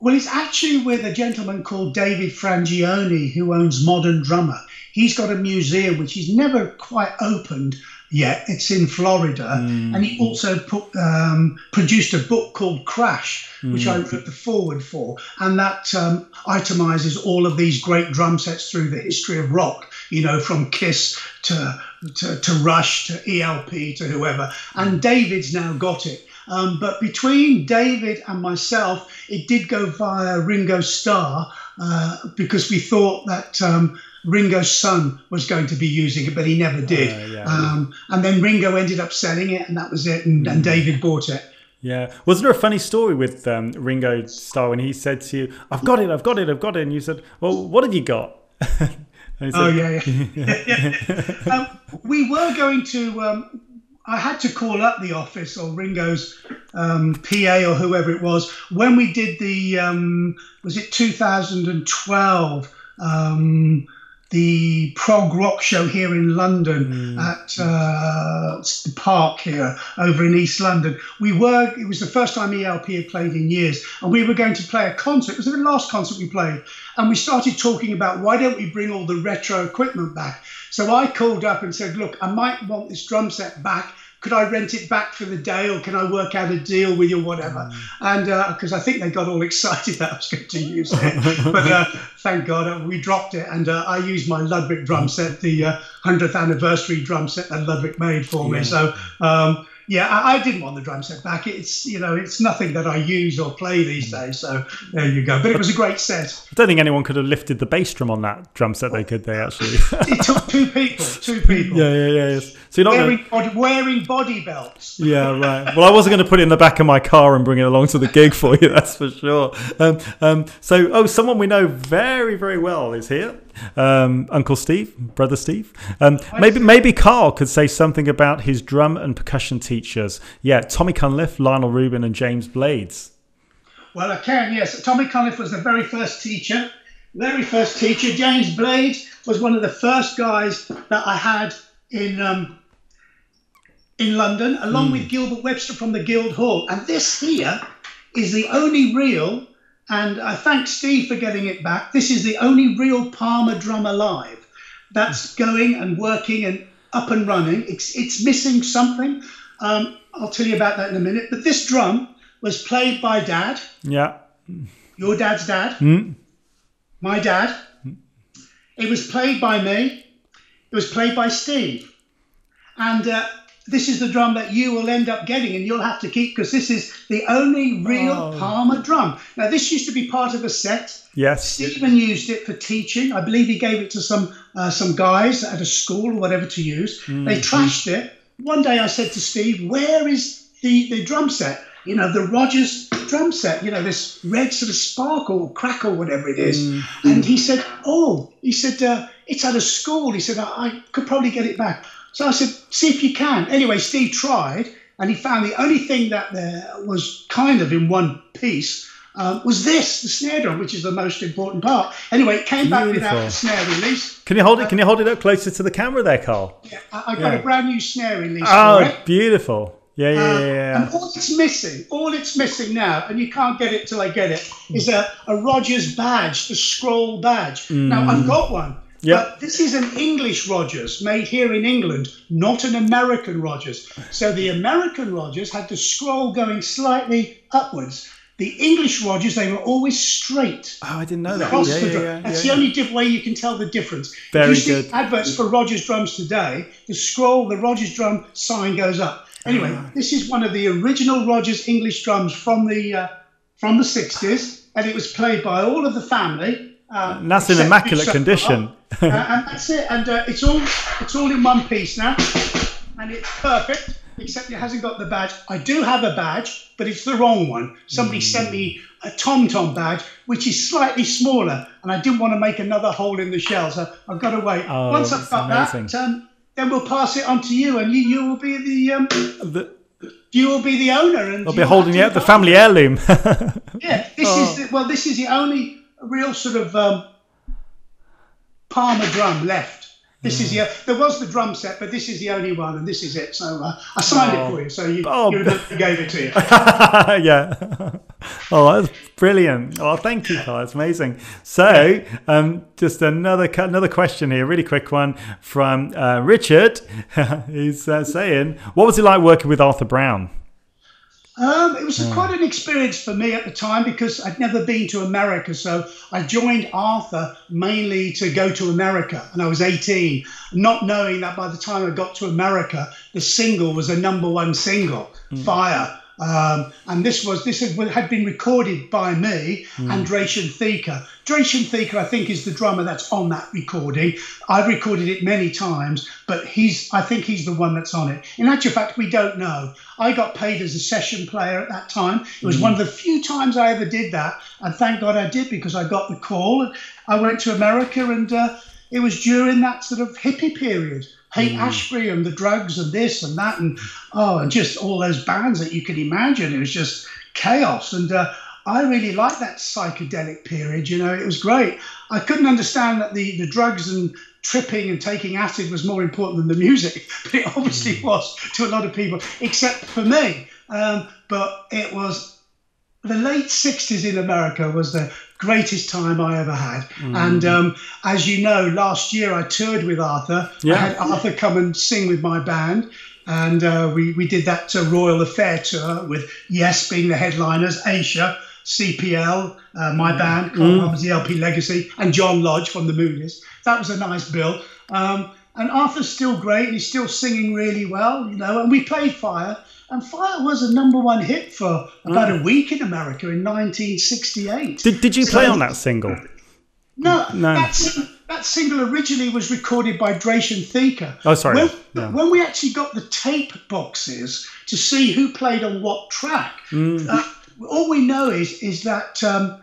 Well, it's actually with a gentleman called David Frangioni, who owns Modern Drummer. He's got a museum which he's never quite opened yet. It's in Florida, and he also put, um, produced a book called Crash, which I wrote the forward for, and that um, itemizes all of these great drum sets through the history of rock. You know, from Kiss to to, to Rush to ELP to whoever, and David's now got it. Um, but between David and myself, it did go via Ringo Starr uh, because we thought that um, Ringo's son was going to be using it, but he never did. Uh, yeah. um, and then Ringo ended up selling it, and that was it. And, and David bought it. Yeah. Wasn't there a funny story with um, Ringo Starr when he said to you, I've got it, I've got it, I've got it. And you said, Well, what have you got? Said, Oh yeah, yeah. um, we were going to. Um, I had to call up the office or Ringo's um, PA or whoever it was when we did the. Um, was it 2012? Um, the prog rock show here in London at uh, the park here over in East London. We were, it was the first time ELP had played in years, and we were going to play a concert. It was the last concert we played, and we started talking about why don't we bring all the retro equipment back. So I called up and said, Look, I might want this drum set back. Could I rent it back for the day, or can I work out a deal with you, or whatever? And because I think they got all excited that I was going to use it, but uh, thank God uh, we dropped it, and uh, I used my Ludwig drum set, the uh, 100th anniversary drum set that Ludwig made for me. So um, yeah, I, I didn't want the drum set back. It's you know it's nothing that I use or play these days. So there you go. But it was a great set. I don't think anyone could have lifted the bass drum on that drum set, they could, they actually. It took two people, two people. yeah, yeah, yeah. Yes. So you're not gonna- Wearing body, wearing body belts. Yeah, right. Well, I wasn't going to put it in the back of my car and bring it along to the gig for you. That's for sure. Um, um, so, oh, someone we know very, very well is here. Um, Uncle Steve, brother Steve. Um, maybe, maybe Carl could say something about his drum and percussion teachers. Yeah, Tommy Cunliffe, Lionel Rubin, and James Blades. Well, I can, yes. Tommy Cunliffe was the very first teacher. Very first teacher. James Blades was one of the first guys that I had in um, in London, along with Gilbert Webster from the Guildhall. And this here is the only real, and I thank Steve for getting it back. This is the only real Palmer drum alive that's going and working and up and running. It's it's missing something. Um, I'll tell you about that in a minute. But this drum was played by Dad Yeah. your dad's dad, Mm. my dad. It was played by me. It was played by Steve. And uh, this is the drum that you will end up getting and you'll have to keep because this is the only real Oh. Palmer drum. Now, this used to be part of a set. Yes. Stephen used it for teaching. I believe he gave it to some uh, some guys at a school or whatever to use. They trashed it. One day I said to Steve, "Where is the the drum set? You know, the Rogers drum set. You know, this red sort of sparkle, or crackle, whatever it is." And he said, "Oh, he said uh, it's at a school." He said, I, "I could probably get it back." So I said, "See if you can." Anyway, Steve tried, and he found the only thing that there was kind of in one piece um, was this, the snare drum, which is the most important part. Anyway, it came back without Beautiful. a snare release. Can you hold it? Can you hold it up closer to the camera there, Carl? Yeah, I, I got Yeah. a brand new snare release Oh, beautiful. Yeah, yeah, Uh, yeah, yeah. And all it's missing, all it's missing now, and you can't get it till I get it, is a, a Rogers badge, the scroll badge. Now I've got one. Yeah. But this is an English Rogers made here in England, not an American Rogers. So the American Rogers had the scroll going slightly upwards. The English Rogers, they were always straight. Oh, I didn't know that. Yeah, the yeah, drum. yeah, That's yeah, the only diff- way you can tell the difference. Very if you see good. adverts for Rogers drums today, the scroll, the Rogers drum sign goes up. Anyway, Ah. this is one of the original Rogers English drums from the uh, from the 60s, and it was played by all of the family. Um, And that's in immaculate condition. uh, and that's it. And uh, it's all it's all in one piece now, and it's perfect. Except it hasn't got the badge. I do have a badge, but it's the wrong one. Somebody Hmm. sent me a Tom Tom badge, which is slightly smaller, and I didn't want to make another hole in the shell, so I've got to wait. Oh, Once I've got amazing. that, um, then we'll pass it on to you, and you you will be the um, The- you will be the owner, and I'll be holding have it to up, the family heirloom. yeah, this Oh. is the, well, this is the only real sort of um, Palmer drum left. This is the there was the drum set, but this is the only one, and this is it. So uh, I signed it for you, so you, Oh. you gave it to you. yeah. Oh, that's brilliant. Oh, thank you, Carl. It's amazing. So, um, just another another question here, really quick one from uh, Richard. He's uh, saying, "What was it like working with Arthur Brown?" Um, it was quite an experience for me at the time because I'd never been to America. So I joined Arthur mainly to go to America, and I was 18, not knowing that by the time I got to America, the single was a number one single, Fire. Um, and this was this had, had been recorded by me and Drachen Theaker. I think, is the drummer that's on that recording. I've recorded it many times, but he's I think he's the one that's on it. In actual fact, we don't know. I got paid as a session player at that time. It was one of the few times I ever did that, and thank God I did because I got the call. I went to America, and uh, it was during that sort of hippie period. Haight Ashbury and the drugs and this and that and oh and just all those bands that you can imagine. It was just chaos and uh, I really liked that psychedelic period. You know, it was great. I couldn't understand that the the drugs and tripping and taking acid was more important than the music, but it obviously was to a lot of people, except for me. Um, but it was the late 60s in America was the greatest time I ever had. And um, as you know, last year I toured with Arthur. Yeah. I had Arthur come and sing with my band. And uh, we, we did that uh, Royal Affair tour with Yes being the headliners, Asia, CPL, uh, my band, Carl Robbins, the LP Legacy, and John Lodge from the Moodies. That was a nice bill. Um, and Arthur's still great, and he's still singing really well, you know. And we played Fire, and Fire was a number one hit for about a week in America in 1968. Did, did you play on that single? No, No. That, that single originally was recorded by Drachen Theaker. Oh, sorry. When, Yeah. when we actually got the tape boxes to see who played on what track, Mm. uh, all we know is is that um,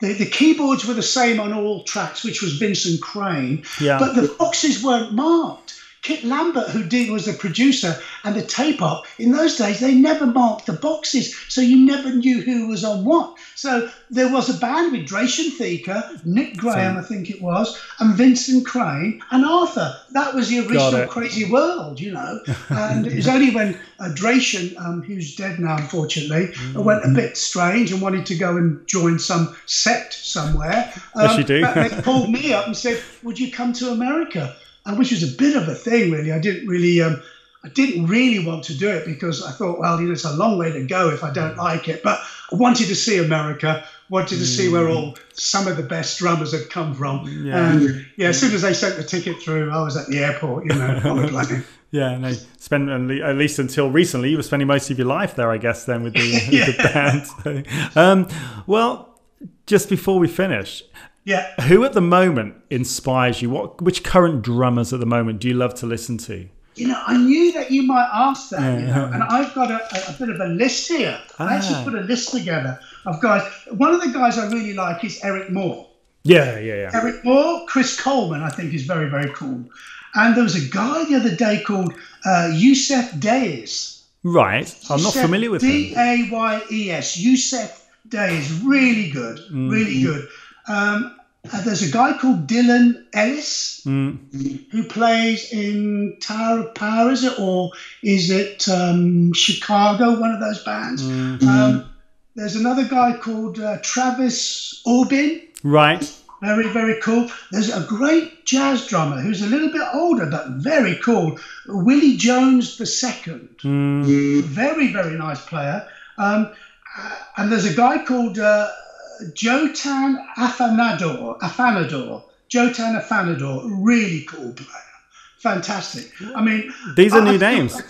the, the keyboards were the same on all tracks, which was Vincent Crane, Yeah. but the boxes weren't marked. Kit Lambert, who did was the producer and the tape op, in those days they never marked the boxes, so you never knew who was on what. So there was a band with Drachen Theaker, Nick Graham, I think it was, and Vincent Crane and Arthur. That was the original. Crazy World, you know. And it was only when uh, Drachen, um, who's dead now unfortunately, uh, went a bit strange and wanted to go and join some sect somewhere. Yes, um, you do. they called me up and said, "Would you come to America?" Which was a bit of a thing, really. I didn't really, um, I didn't really want to do it because I thought, well, you know, it's a long way to go if I don't like it. But I wanted to see America, wanted to see where all some of the best drummers had come from. Yeah. And yeah, as soon as they sent the ticket through, I was at the airport, you know, on the plane. Yeah, and Spend spent at least until recently, you were spending most of your life there, I guess. Then with the, with the band. So, um, well, just before we finish, Yeah. who at the moment inspires you? What which current drummers at the moment do you love to listen to? You know, I knew that you might ask that, you know, and I've got a, a, bit of a list here. I actually Ah. put a list together of guys. One of the guys I really like is Eric Moore. Yeah, yeah, yeah. Eric Moore, Chris Coleman, I think is very, very cool. And there was a guy the other day called uh, Yussef Dayes. Right, I'm not familiar with him. D A Y E S. Yussef Dayes, really good, Mm-hmm. really good. Um, Uh, there's a guy called Dylan Ellis Mm. who plays in Tower of Power, is it? Or is it um, Chicago, one of those bands? Mm-hmm. Um, there's another guy called uh, Travis Orbin. Right. Very, very cool. There's a great jazz drummer who's a little bit older, but very cool. Willie Jones II. Mm. Very, very nice player. Um, uh, and there's a guy called uh, Jotan Afanador. Afanador. Jotan Afanador. Really cool player. Fantastic. I mean, These are I- new I- names.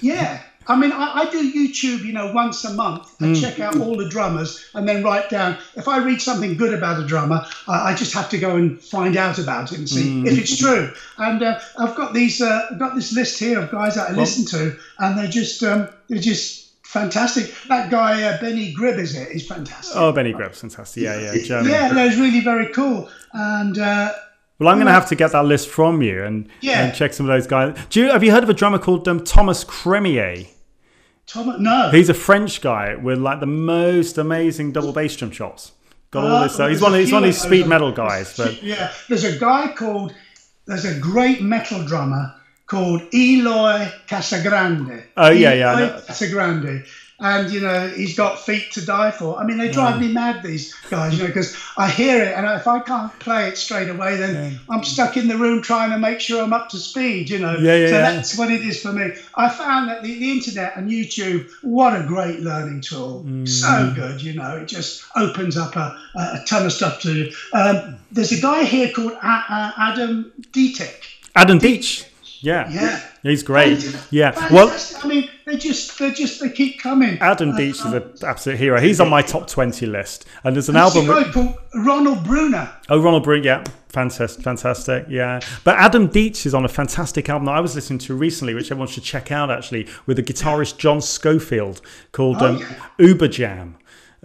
yeah. I mean, I, I do YouTube, you know, once a month and check out all the drummers and then write down. If I read something good about a drummer, I, I just have to go and find out about it and see if it's true. And uh, I've got these, uh, I've got this list here of guys that I listen to, and they're just, um, they're just fantastic. That guy uh, Benny Greb is it? He's fantastic. Oh, Benny Greb's fantastic. Yeah, yeah, German. yeah, no, it's really very cool. And uh, Well, I'm going to have to get that list from you and, Yeah. and check some of those guys. Do you have you heard of a drummer called um, Thomas Cremier? Thomas, no, He's a French guy with like the most amazing double bass drum shots. Got all Uh, this. stuff. he's one. Of, he's one of of these speed metal guys. But yeah, there's a guy called, there's a great metal drummer called Eloy Casagrande. Oh, yeah, yeah, Eloy know. Casagrande. And, you know, he's got feet to die for. I mean, they drive me mad, these guys, you know, because I hear it and if I can't play it straight away, then I'm stuck in the room trying to make sure I'm up to speed, you know. Yeah, yeah, so yeah. that's what it is for me. I found that the, the internet and YouTube, what a great learning tool. Mm. So good, you know, it just opens up a, a ton of stuff to. Um, there's a guy here called A- uh, Adam Deitch. Adam Deitch. Yeah. Yeah. He's great. Fantastic. Yeah. Well, I mean, they just, they just, they keep coming. Adam Deitch is an absolute hero. He's on my top 20 list. And there's an album. With, called Ronald Bruner. oh, Ronald Brink. Yeah. Fantastic. Fantastic. Yeah. But Adam Deitch is on a fantastic album that I was listening to recently, which everyone should check out actually, with the guitarist John Scofield called Oh, um, yeah. Uber Jam.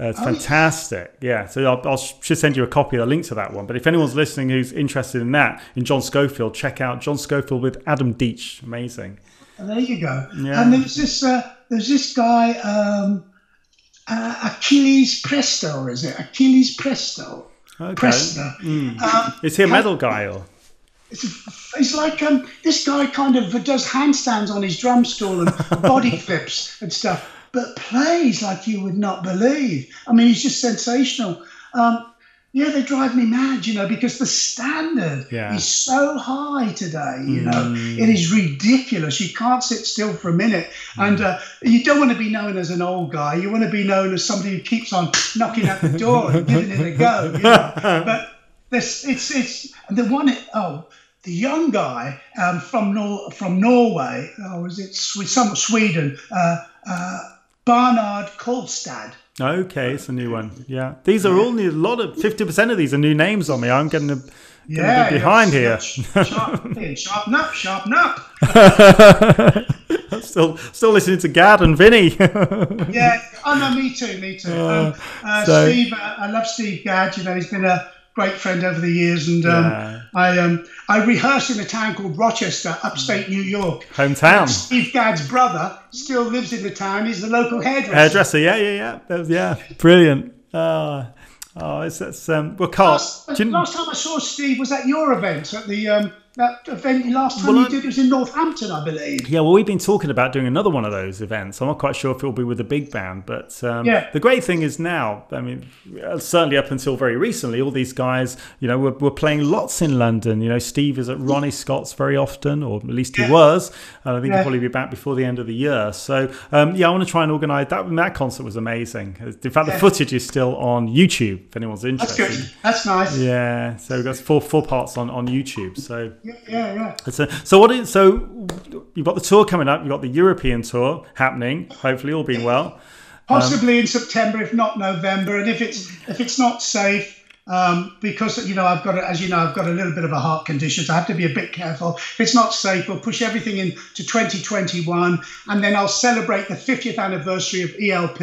Uh, it's fantastic. Yeah. So I'll, I'll should send you a copy of the link to that one. But if anyone's listening who's interested in that, in John Scofield, check out John Scofield with Adam Deitch. Amazing. And there you go. Yeah. And there's this, uh, there's this guy, um, uh, Achilles Presto, is it? Achilles Presto. Okay. Presto. Um, Is he a metal guy or? It's, it's like um, this guy kind of does handstands on his drum stool and body flips and stuff, but plays like you would not believe. I mean, he's just sensational. Um, yeah, they drive me mad, you know, because the standard Yeah. is so high today. You know, it is ridiculous. You can't sit still for a minute, and uh, you don't want to be known as an old guy. You want to be known as somebody who keeps on knocking at the door and giving it a go. You know? but this, it's it's the one. Oh, the young guy um, from Nor- from Norway, or is it Swe- some Sweden? Uh, uh, Barnard Kolstad. Okay, it's a new one. Yeah, these are all new. A lot of fifty percent of these are new names on me. I'm getting a, bit behind here. Sharp, hey, sharpen up, sharpen up. still, still listening to Gadd and Vinnie. Yeah, oh no, me too, me too. um, uh, so- Steve, uh, I love Steve Gadd. You know, he's been a great friend over the years, and um, Yeah. I um, I rehearse in a town called Rochester, upstate New York. Hometown Steve Gadd's brother still lives in the town. He's the local hairdresser. hairdresser. Yeah, yeah, yeah. That was- yeah, brilliant. Oh, oh, it's, it's um. Well, Carl, Last, last time I saw Steve was at your event at the um, that event last time Well, you did. It was in Northampton, I believe. Yeah, well, we've been talking about doing another one of those events. I'm not quite sure if it'll be with a big band, but um, Yeah. the great thing is now, I mean, uh, certainly up until very recently, all these guys, you know, were, were playing lots in London. You know, Steve is at Ronnie Scott's very often, or at least he Yeah. was. And I think Yeah. he'll probably be back before the end of the year. So, um, yeah, I want to try and organise that. That concert was amazing. In fact, the footage is still on YouTube if anyone's interested. That's good. That's nice. Yeah, Yeah, so we've got four four parts on, on YouTube. So yeah, yeah. so, so what is so you've got the tour coming up, you've got the European tour happening, hopefully all being well. Possibly in September, if not November. And if it's if it's not safe, um, because you know I've got, a, as you know, I've got a little bit of a heart condition, so I have to be a bit careful. If it's not safe, we'll push everything into 2021, and then I'll celebrate the 50th anniversary of ELP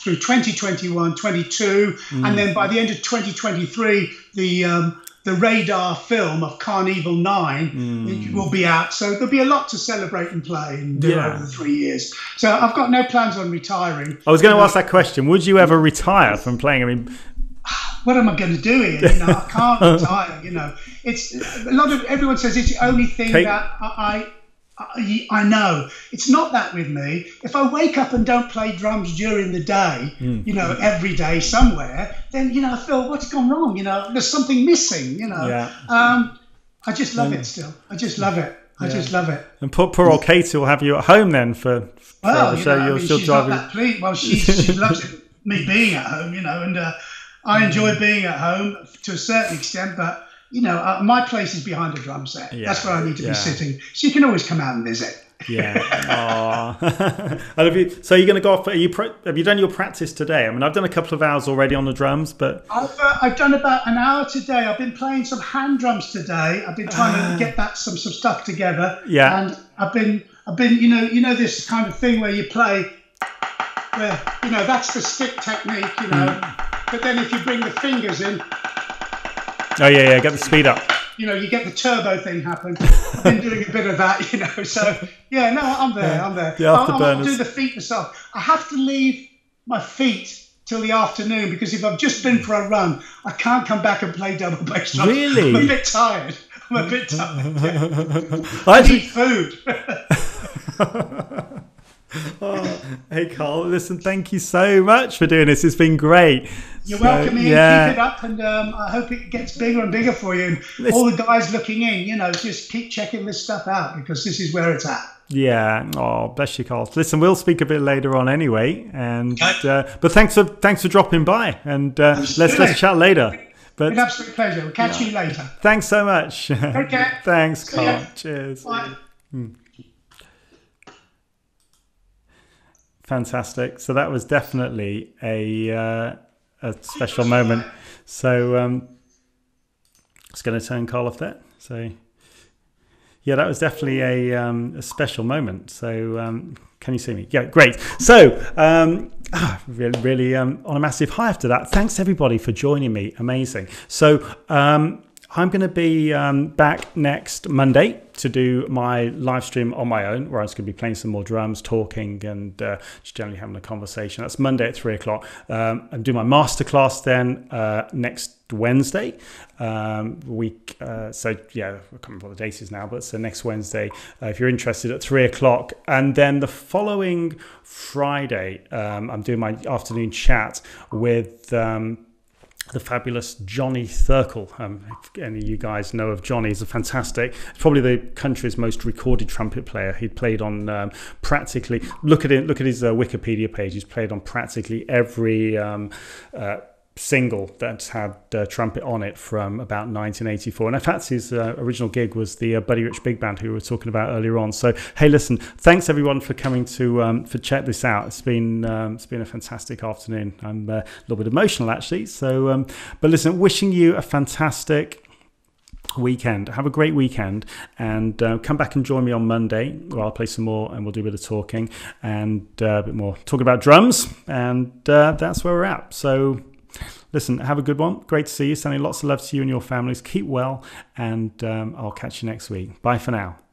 through 2021, 22, and then by the end of 2023, the um, the radar film of Karn Evil 9 hmm. it will be out. So there'll be a lot to celebrate and play and do Yeah. over the three years. So I've got no plans on retiring. I was going to ask that question. Would you ever retire from playing? I mean, what am I going to do here? You know, I can't retire. You know, it's a lot of everyone says it's the only thing Kate- that I, I I know. It's not that with me. If I wake up and don't play drums during the day, Hmm. you know, every day somewhere, then you know I feel what's gone wrong. You know, there's something missing. You know, Yeah. um, I just love it still. I just love it. I just love it. And poor, poor old Katie will have you at home then for, for Well, you know, I mean, she'll she's drive not you. that pleased. Well, she, she loves it, me being at home, you know, and uh, I enjoy being at home to a certain extent, but, you know, uh, my place is behind a drum set. Yeah, That's where I need to yeah. be sitting. So you can always come out and visit. Yeah. And have you, so you're going to go off? Are you have you done your practice today? I mean, I've done a couple of hours already on the drums, but I've, uh, I've done about an hour today. I've been playing some hand drums today. I've been trying to get that some, some stuff together. Ah. Yeah. And I've been I've been you know you know this kind of thing where you play where you know that's the stick technique, you know. Mm. But then if you bring the fingers in, oh yeah, yeah, get the speed up. you know, you get the turbo thing happen. I've been doing a bit of that, you know. So yeah, no, I'm there. I'm there. The I'll, I'll do the feet myself. I have to leave my feet till the afternoon because if I've just been for a run, I can't come back and play double bass drums. Really? I'm a bit tired. I'm a bit tired. I I actually, need food. Oh, hey Carl, listen, thank you so much for doing this. It's been great. You're So, welcome in. Yeah. Keep it up, and um, I hope it gets bigger and bigger for you. And all the guys looking in, you know, just keep checking this stuff out because this is where it's at. Yeah. Oh, bless you, Carl. Listen, we'll speak a bit later on anyway. And Okay. uh, but thanks for thanks for dropping by, and uh, let's let's chat later. But An absolute pleasure. We'll catch you later. thanks so much. Care. thanks, See. Carl. Cheers. Bye. Fantastic. So that was definitely a uh, a special moment. So um, it's going to turn Carl off there. So yeah, that was definitely a um, a special moment. So um, can you see me? Yeah, great. So um, really, really um, on a massive high after that. Thanks everybody for joining me. Amazing. So. I'm going to be um, back next Monday to do my live stream on my own, where I'm going to be playing some more drums, talking, and uh, just generally having a conversation. That's Monday at three o'clock. Um, I'm doing my masterclass then uh, next Wednesday um, week. Uh, so yeah, I can't remember what the date is now, but so next Wednesday, uh, if you're interested, at three o'clock, and then the following Friday, um, I'm doing my afternoon chat with. Um, the fabulous Johnny Thirkell. Um, if any of you guys know of Johnny, he's a fantastic, probably the country's most recorded trumpet player. He'd played on um, practically. Look at it. Look at his uh, Wikipedia page. He's played on practically every. Um, uh, single that's had uh, trumpet on it from about 1984 and his uh, original gig was the uh, buddy rich big band who we were talking about earlier on so hey listen thanks everyone for coming to um, for check this out it's been um, it's been a fantastic afternoon i'm uh, a little bit emotional actually so um, but listen wishing you a fantastic weekend. Have a great weekend and uh, come back and join me on Monday where I'll play some more and we'll do a bit of talking and uh, a bit more talking about drums. And uh, that's where we're at. So listen, have a good one. Great to see you. Sending lots of love to you and your families. Keep well and um, I'll catch you next week. Bye for now.